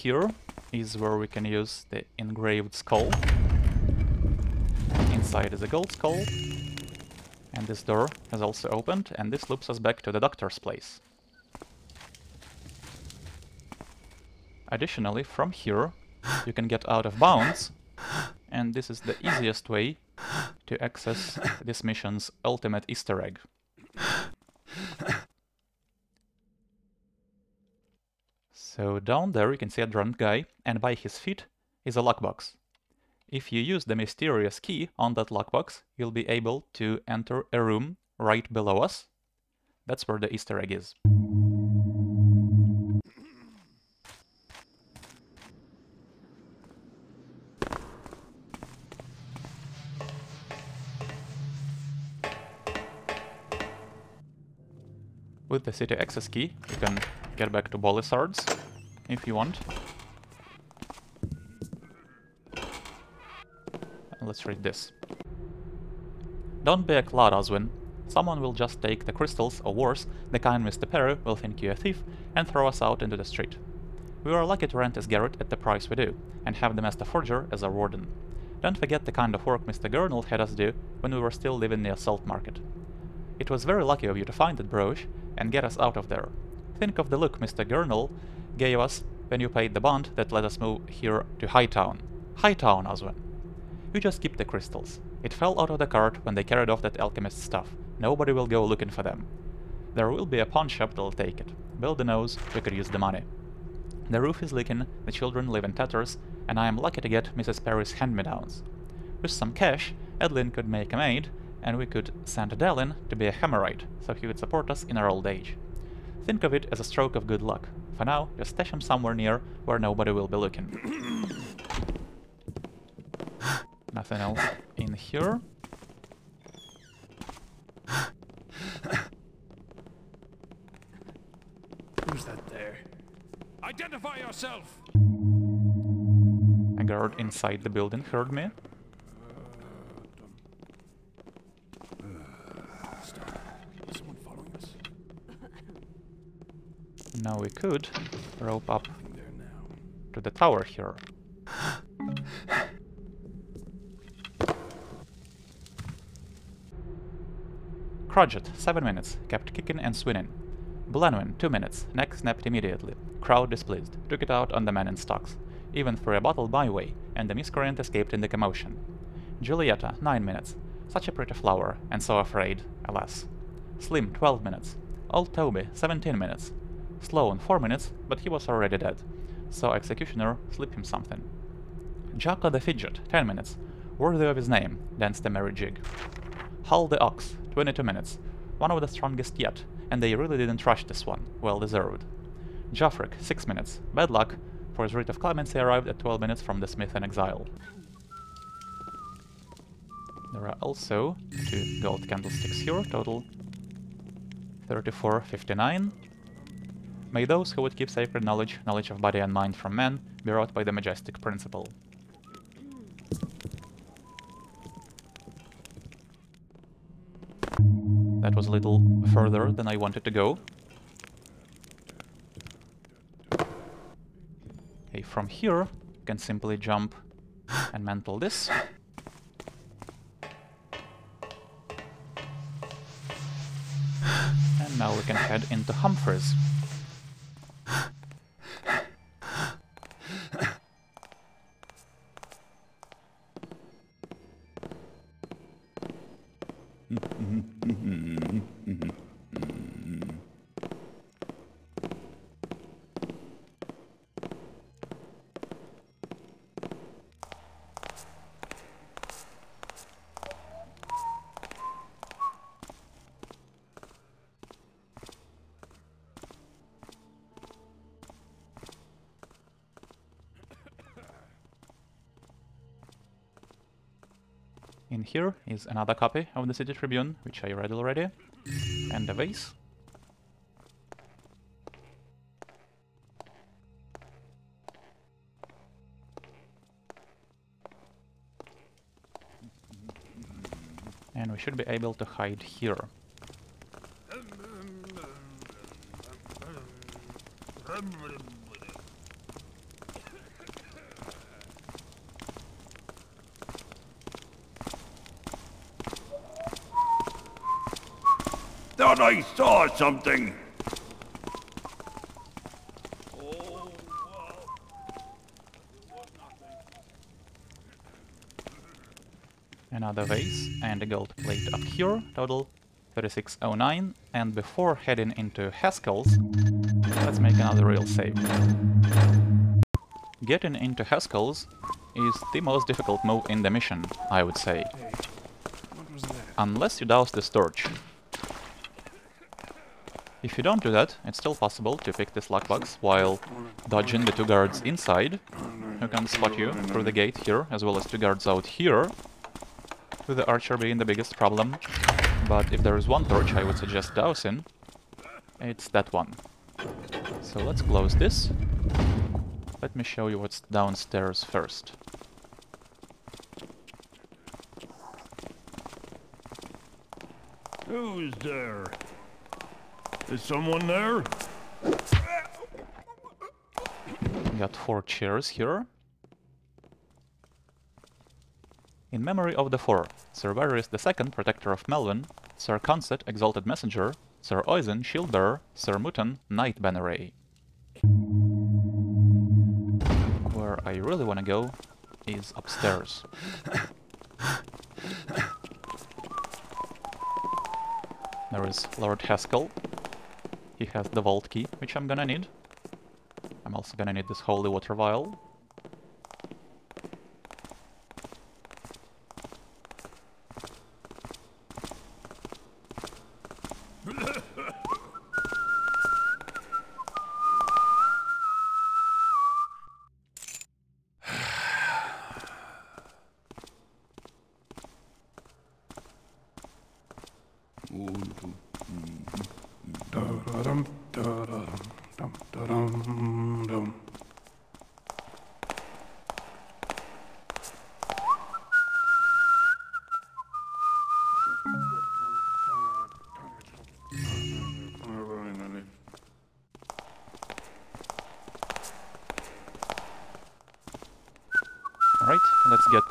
here is where we can use the engraved skull. Inside is a gold skull. And this door has also opened, and this loops us back to the doctor's place. Additionally, from here, you can get out of bounds, and this is the easiest way to access this mission's ultimate easter egg. So down there you can see a drunk guy, and by his feet is a lockbox. If you use the mysterious key on that lockbox, you'll be able to enter a room right below us. That's where the easter egg is. With the city access key, you can get back to Bolisards if you want. Let's read this. Don't be a clod, Oswin. Someone will just take the crystals, or worse, the kind Mr. Perry will think you a thief and throw us out into the street. We were lucky to rent as Garrett at the price we do, and have the Master Forger as our warden. Don't forget the kind of work Mr. Gurnall had us do when we were still living near Salt Market. It was very lucky of you to find that brooch and get us out of there. Think of the look Mr. Gurnall gave us when you paid the bond that let us move here to Hightown. Hightown, Oswin. You just keep the crystals. It fell out of the cart when they carried off that alchemist stuff. Nobody will go looking for them. There will be a pawn shop that'll take it. Builder knows we could use the money. The roof is leaking, the children live in tatters, and I am lucky to get Mrs. Perry's hand-me-downs. With some cash, Edlin could make a maid, and we could send Dallin to be a Hammerite, so he would support us in our old age. Think of it as a stroke of good luck. For now, just stash him somewhere near where nobody will be looking. Nothing else in here. Who's that there? Identify yourself! A guard inside the building heard me. Someone following us. Now we could rope up to the tower here. Crodget, 7 minutes, kept kicking and swinging. Blenwyn, 2 minutes, neck snapped immediately. Crowd displeased, took it out on the man in stocks. Even threw a bottle my way, and the miscreant escaped in the commotion. Julieta, 9 minutes, such a pretty flower, and so afraid, alas. Slim, 12 minutes. Old Toby, 17 minutes. Sloan, 4 minutes, but he was already dead, so Executioner slip him something. Jocko the Fidget, 10 minutes. Worthy of his name, danced a merry jig. Hull the Ox, 22 minutes. One of the strongest yet, and they really didn't rush this one, well deserved. Joffric, 6 minutes. Bad luck, for his writ of clemency arrived at 12 minutes from the Smith in exile. There are also two gold candlesticks here, total 34.59. May those who would keep sacred knowledge, knowledge of body and mind from men, be wrought by the majestic principle. That was a little further than I wanted to go. Okay, from here, you can simply jump and mantle this. And now we can head into Humphreys. Here is another copy of the City Tribune, which I read already, and a vase. And we should be able to hide here. thought Something. Another vase and a gold plate up here, total 3609. And before heading into Haskell's, let's make another real save. Getting into Haskell's is the most difficult move in the mission, I would say. Unless you douse the torch. If you don't do that, it's still possible to pick this lockbox while dodging the two guards inside, who can spot you through the gate here, as well as two guards out here, with the archer being the biggest problem. But if there is one torch I would suggest dousing, it's that one. So let's close this. Let me show you what's downstairs first. Who's there? Is someone there? Got four chairs here. In memory of the four, Sir Varius II, Protector of Melvin, Sir Conset, Exalted Messenger, Sir Oisin, Shieldbearer, Sir Mutan, Knight Banneret. Where I really wanna go is upstairs. There is Lord Haskell. He has the vault key, which I'm gonna need. I'm also gonna need this holy water vial.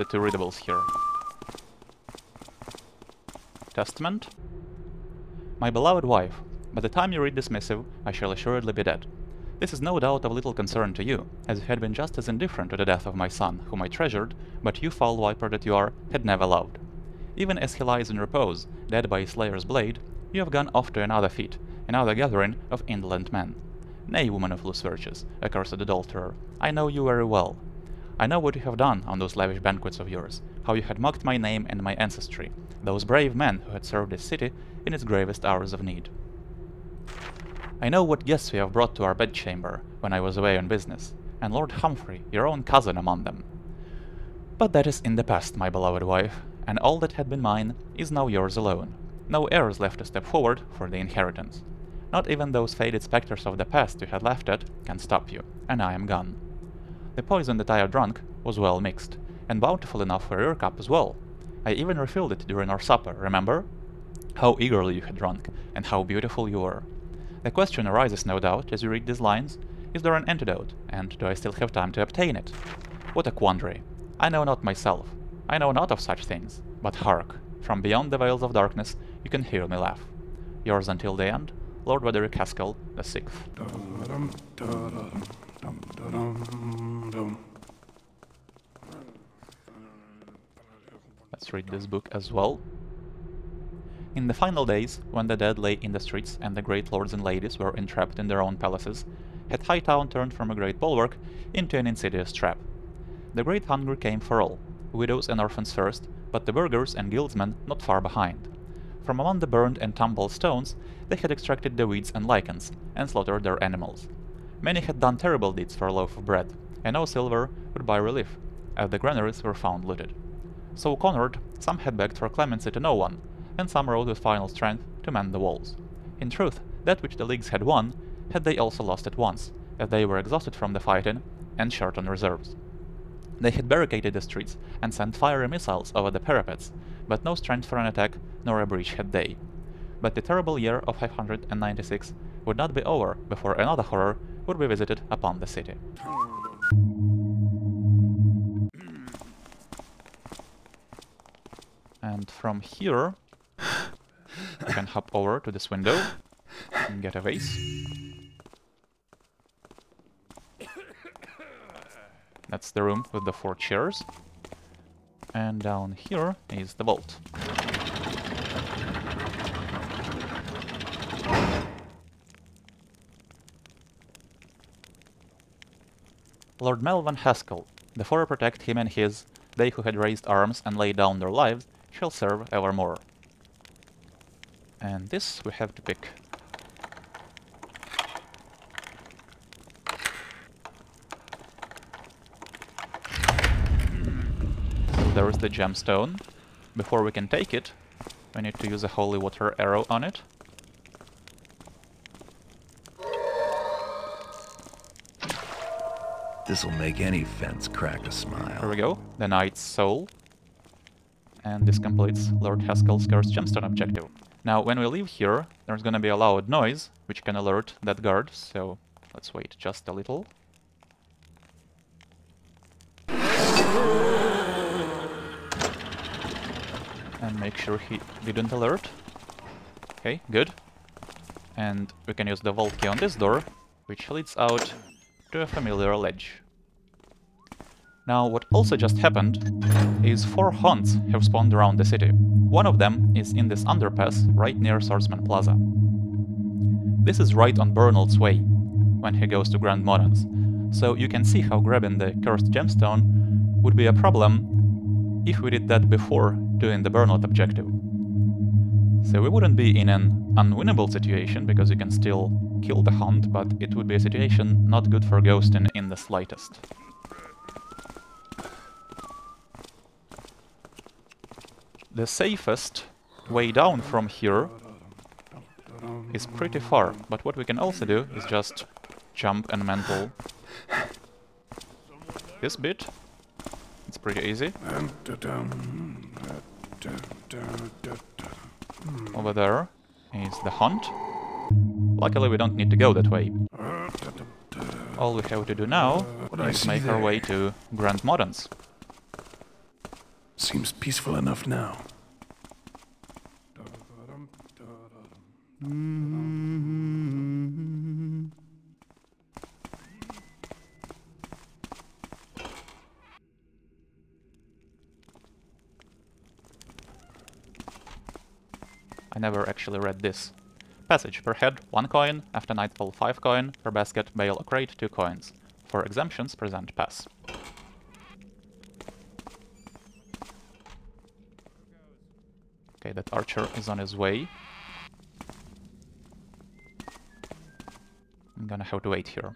Two readables here. Testament. My beloved wife, by the time you read this missive, I shall assuredly be dead. This is no doubt of little concern to you, as you had been just as indifferent to the death of my son, whom I treasured, but you foul viper that you are, had never loved. Even as he lies in repose, dead by his slayer's blade, you have gone off to another feat, another gathering of indolent men. Nay, woman of loose virtues, accursed adulterer, I know you very well. I know what you have done on those lavish banquets of yours, how you had mocked my name and my ancestry, those brave men who had served this city in its gravest hours of need. I know what guests you have brought to our bedchamber when I was away on business, and Lord Humphrey, your own cousin, among them. But that is in the past, my beloved wife, and all that had been mine is now yours alone. No heirs left to step forward for the inheritance. Not even those faded spectres of the past you had laughed at can stop you, and I am gone. The poison that I have drunk was well mixed, and bountiful enough for your cup as well. I even refilled it during our supper, remember? How eagerly you had drunk, and how beautiful you were. The question arises, no doubt, as you read these lines, is there an antidote, and do I still have time to obtain it? What a quandary. I know not myself. I know not of such things. But hark, from beyond the veils of darkness, you can hear me laugh. Yours until the end, Lord Roderick Haskell, the Sixth. Let's read this book as well. In the final days, when the dead lay in the streets and the great lords and ladies were entrapped in their own palaces, had Hightown turned from a great bulwark into an insidious trap. The great hunger came for all, widows and orphans first, but the burghers and guildsmen not far behind. From among the burned and tumbled stones, they had extracted the weeds and lichens, and slaughtered their animals. Many had done terrible deeds for a loaf of bread, and no silver would buy relief, as the granaries were found looted. So cornered, some had begged for clemency to no one, and some rode with final strength to mend the walls. In truth, that which the leagues had won, had they also lost at once, as they were exhausted from the fighting and short on reserves. They had barricaded the streets and sent fiery missiles over the parapets, but no strength for an attack nor a breach had they. But the terrible year of 596 would not be over before another horror would be visited upon the city. And from here, I can hop over to this window and get a vase. That's the room with the four chairs. And down here is the vault. Lord Melvin Haskell, the four protect him and his, they who had raised arms and laid down their lives, shall serve evermore. And this we have to pick. So there is the gemstone. Before we can take it, we need to use a holy water arrow on it. This'll make any fence crack a smile. Here we go, the Knight's Soul. And this completes Lord Haskell's Cursed Gemstone objective. Now, when we leave here, there's gonna be a loud noise, which can alert that guard, so let's wait just a little. And make sure he didn't alert. Okay, good. And we can use the vault key on this door, which leads out to a familiar ledge. Now, what also just happened is four haunts have spawned around the city. One of them is in this underpass right near Swordsman Plaza. This is right on Bernold's way, when he goes to Grand Modens, so you can see how grabbing the cursed gemstone would be a problem if we did that before doing the Bernold objective. So we wouldn't be in an unwinnable situation, because you can still kill the haunt, but it would be a situation not good for ghosting in the slightest. The safest way down from here is pretty far, but what we can also do is just jump and mantle this bit. It's pretty easy. Over there is the haunt. Luckily we don't need to go that way. All we have to do now is make our way to Grand Modens. Seems peaceful enough now. Mm-hmm. I never actually read this. Passage per head 1 coin, after nightfall 5 coin, per basket, bale or crate 2 coins. For exemptions, present pass. Okay, that archer is on his way. I'm gonna have to wait here.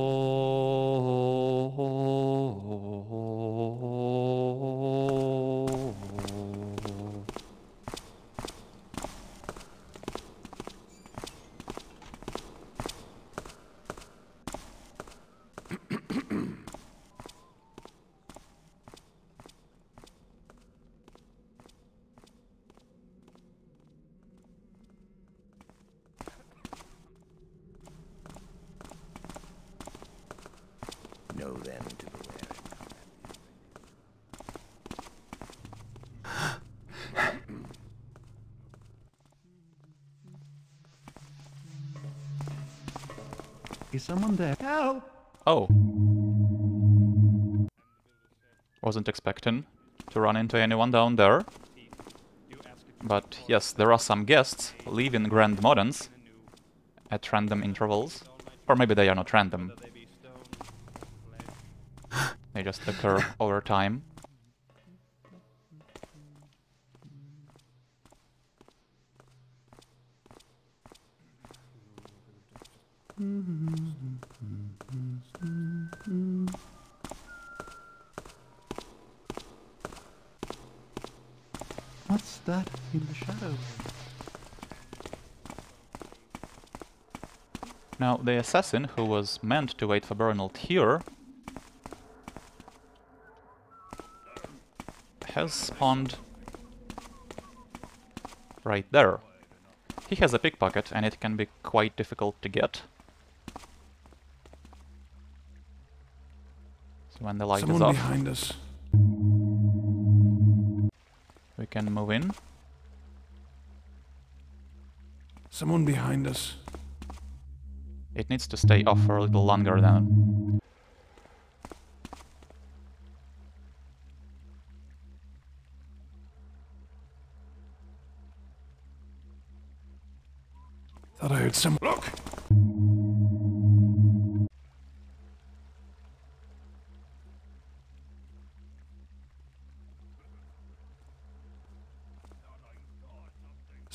Know then to beware. Is someone there? Help! Oh. Wasn't expecting to run into anyone down there. But yes, there are some guests leaving Grand Modens at random intervals. Or maybe they are not random. They just occur over time. What's that in the shadow? Now, the assassin who was meant to wait for Bernold here has spawned right there. He has a pickpocket and it can be quite difficult to get. So when the light Someone is off, behind us. We can move in. Someone behind us. It needs to stay off for a little longer then. Thought I heard some. Look!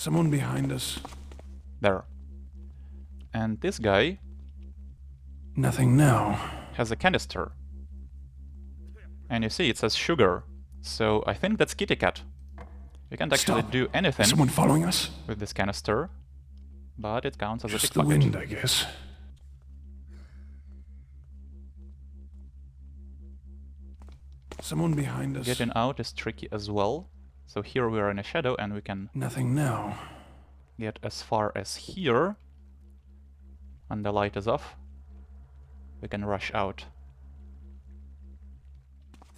Someone behind us. There. And this guy Nothing now. has a canister. And you see, it says sugar. So I think that's Kitty Cat. You can't actually Stop. do anything Someone following us? with this canister, but it counts as a Just the wind, I guess. Someone behind us. Getting out is tricky as well. So here we are in a shadow and we can Nothing now. get as far as here. And the light is off, we can rush out.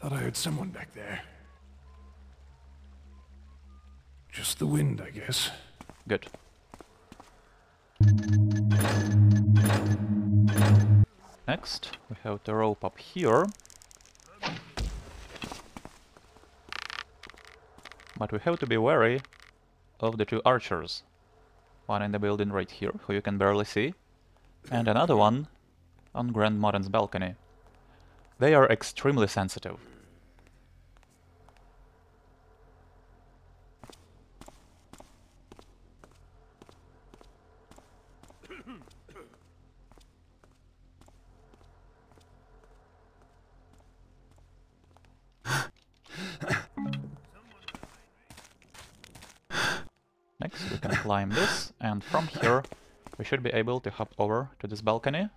Thought I heard someone back there. Just the wind, I guess. Good. Next, we have the rope up here. But we have to be wary of the two archers. One in the building right here, who you can barely see, and another one on Grand Modens' balcony. They are extremely sensitive. Next, we can climb this, and from here we should be able to hop over to this balcony.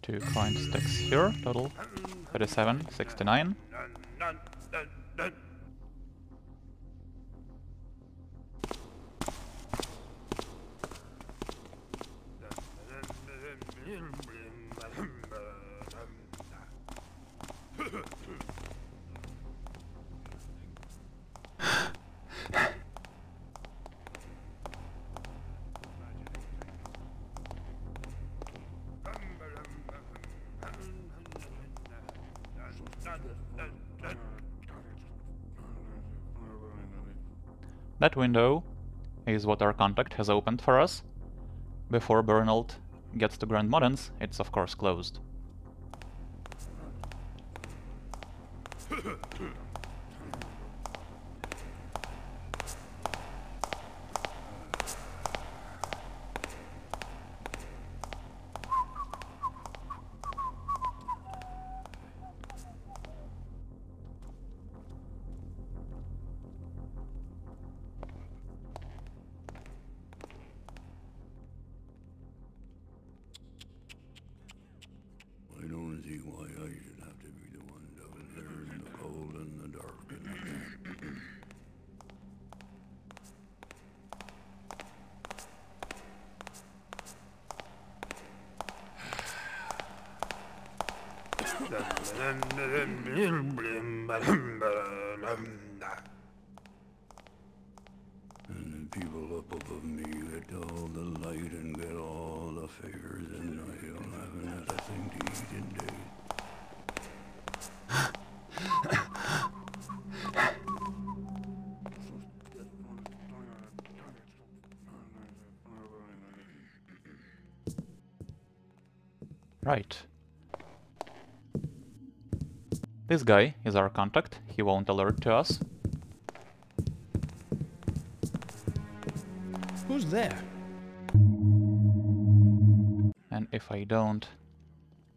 Two coin sticks here, total 37, 69. Window is what our contact has opened for us. Before Bernold gets to Grand Modens, it's of course closed. This guy is our contact, he won't alert to us. Who's there? And if I don't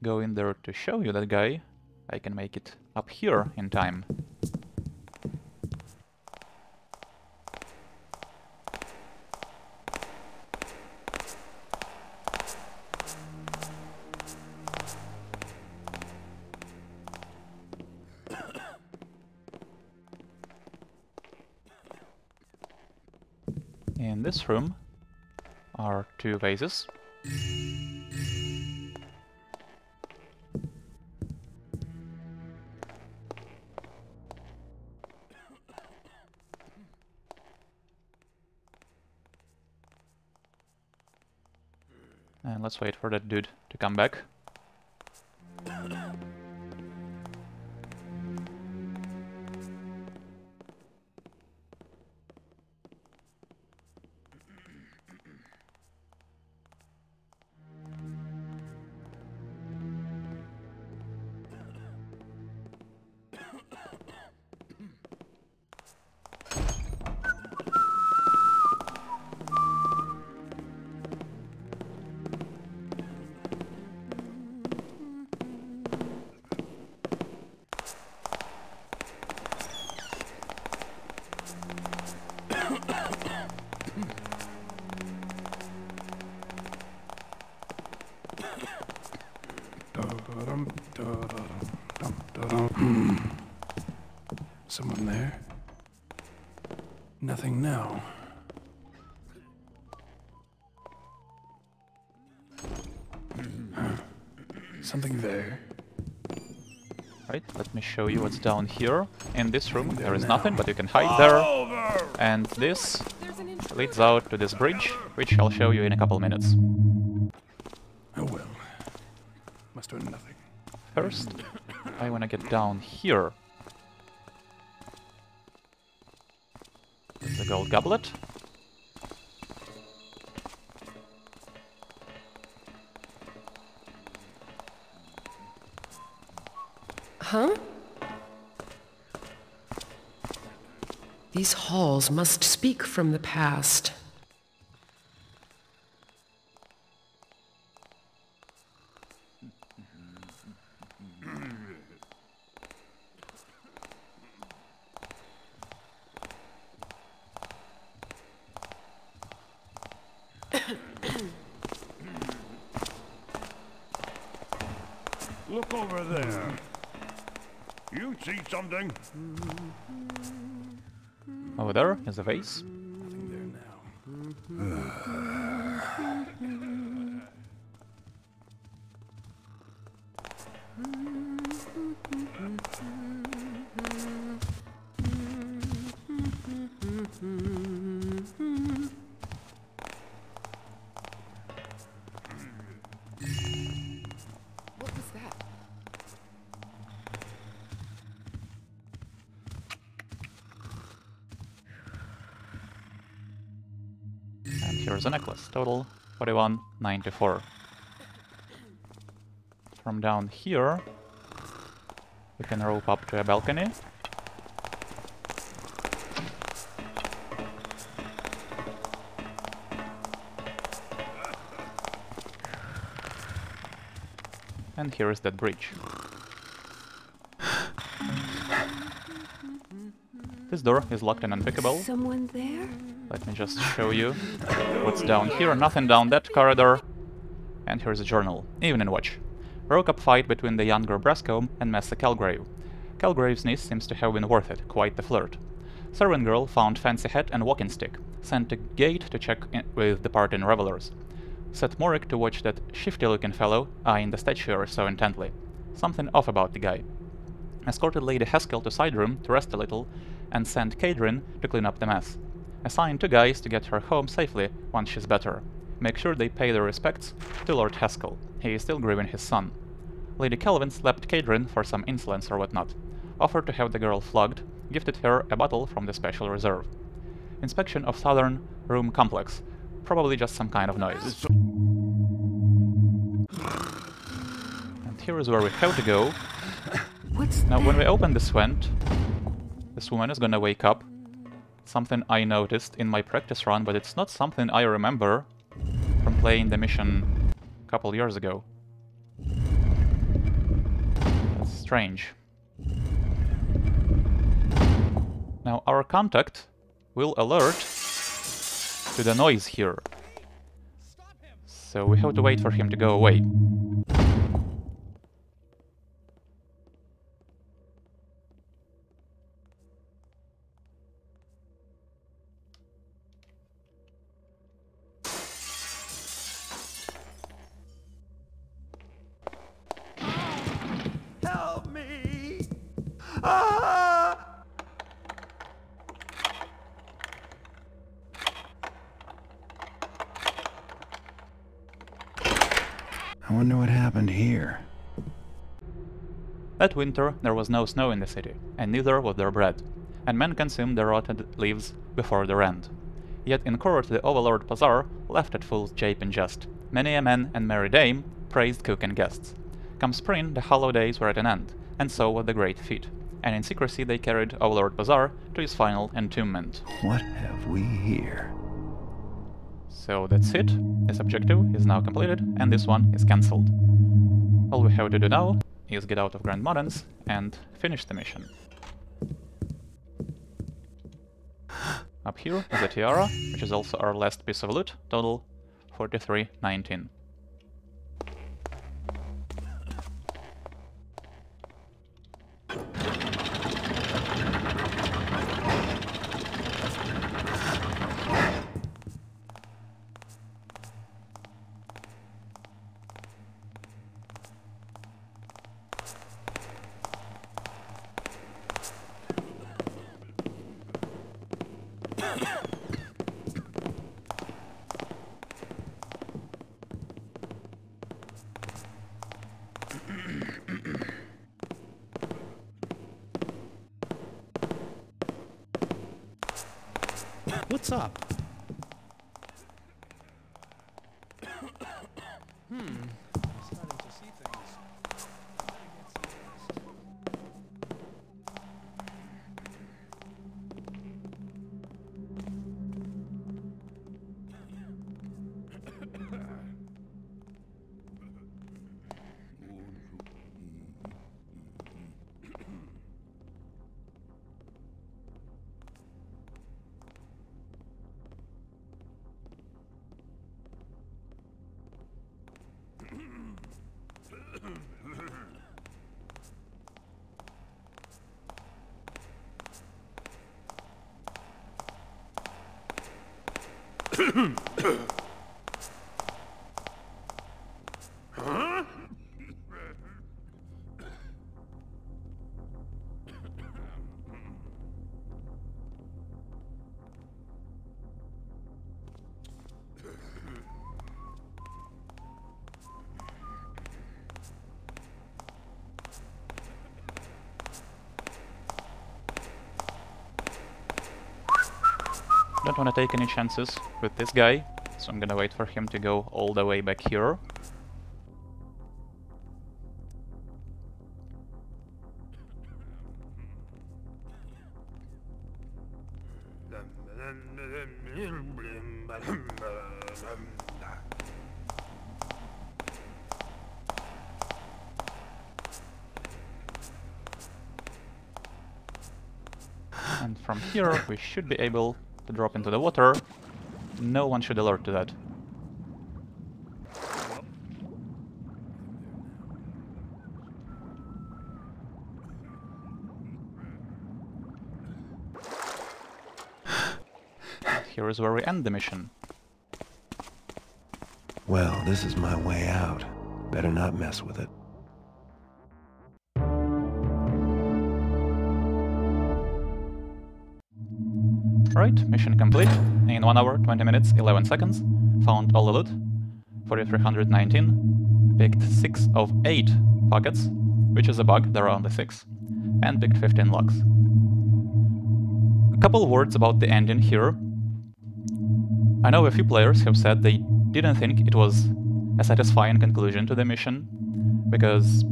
go in there to show you that guy, I can make it up here in time. Room are two vases. And let's wait for that dude to come back. What's down here. In this room there is nothing, but you can hide there. And this leads out to this bridge, which I'll show you in a couple minutes. Oh well. Must do nothing. First, I wanna get down here. The gold goblet. These halls must speak from the past. Look over there. You see something? Over there is a vase. Total 41.94. From down here, we can rope up to a balcony. And here is that bridge. This door is locked and unpickable. Someone there? Let me just show you what's down here. Nothing down that corridor. And here's a journal. Evening watch. Broke up fight between the younger Brascombe and Massa Calgrave. Calgrave's niece seems to have been worth it, quite the flirt. Servant girl found fancy hat and walking stick. Sent to gate to check with departing revelers. Set Morik to watch that shifty-looking fellow eyeing the statuary so intently. Something off about the guy. Escorted Lady Haskell to side room to rest a little, and sent Kadrin to clean up the mess. Assigned two guys to get her home safely once she's better. Make sure they pay their respects to Lord Haskell. He is still grieving his son. Lady Kelvin slapped Kadrin for some insolence or whatnot. Offered to have the girl flogged, gifted her a bottle from the special reserve. Inspection of southern room complex. Probably just some kind of noise. And here is where we have to go. Now, when we open this vent, this woman is gonna wake up. Something I noticed in my practice run, but it's not something I remember from playing the mission a couple years ago. That's strange. Now, our contact will alert to the noise here. So we have to wait for him to go away. That winter there was no snow in the city, and neither was there bread, and men consumed the rotted leaves before their end. Yet in court the overlord Pazar laughed at fools jape and jest. Many a man and merry dame praised cook and guests. Come spring, the hollow days were at an end, and so was the great feat, and in secrecy they carried Overlord Pazar to his final entombment. What have we here? So that's it. This objective is now completed, and this one is cancelled. All we have to do now is get out of Grand Modens and finish the mission. Up here is the tiara, which is also our last piece of loot, total 4319. Up? Don't want to take any chances with this guy, so I'm gonna wait for him to go all the way back here. And from here we should be able to drop into the water. No one should alert to that. Here is where we end the mission. Well, this is my way out. Better not mess with it. Right, mission complete. In 1 hour, 20 minutes, 11 seconds. Found all the loot. 4319. Picked 6 of 8 pockets, which is a bug, there are only 6. And picked 15 locks. A couple words about the ending here. I know a few players have said they didn't think it was a satisfying conclusion to the mission, because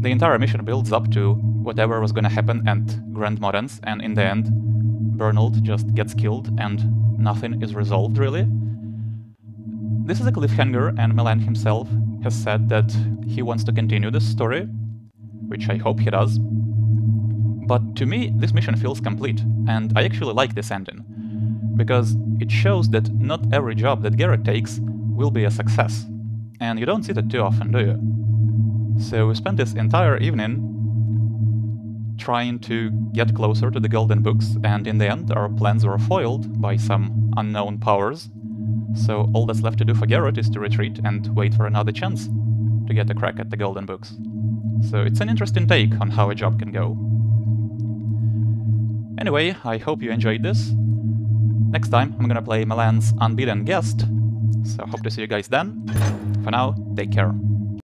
the entire mission builds up to whatever was gonna happen at Grand Modens, and in the end, Bernold just gets killed and nothing is resolved, really. This is a cliffhanger, and Melan himself has said that he wants to continue this story, which I hope he does. But to me, this mission feels complete, and I actually like this ending, because it shows that not every job that Garrett takes will be a success, and you don't see that too often, do you? So we spent this entire evening trying to get closer to the Golden Books, and in the end our plans were foiled by some unknown powers. So all that's left to do for Garrett is to retreat and wait for another chance to get a crack at the Golden Books. So it's an interesting take on how a job can go. Anyway, I hope you enjoyed this. Next time I'm gonna play Melan's Unbeaten Guest, so hope to see you guys then. For now, take care.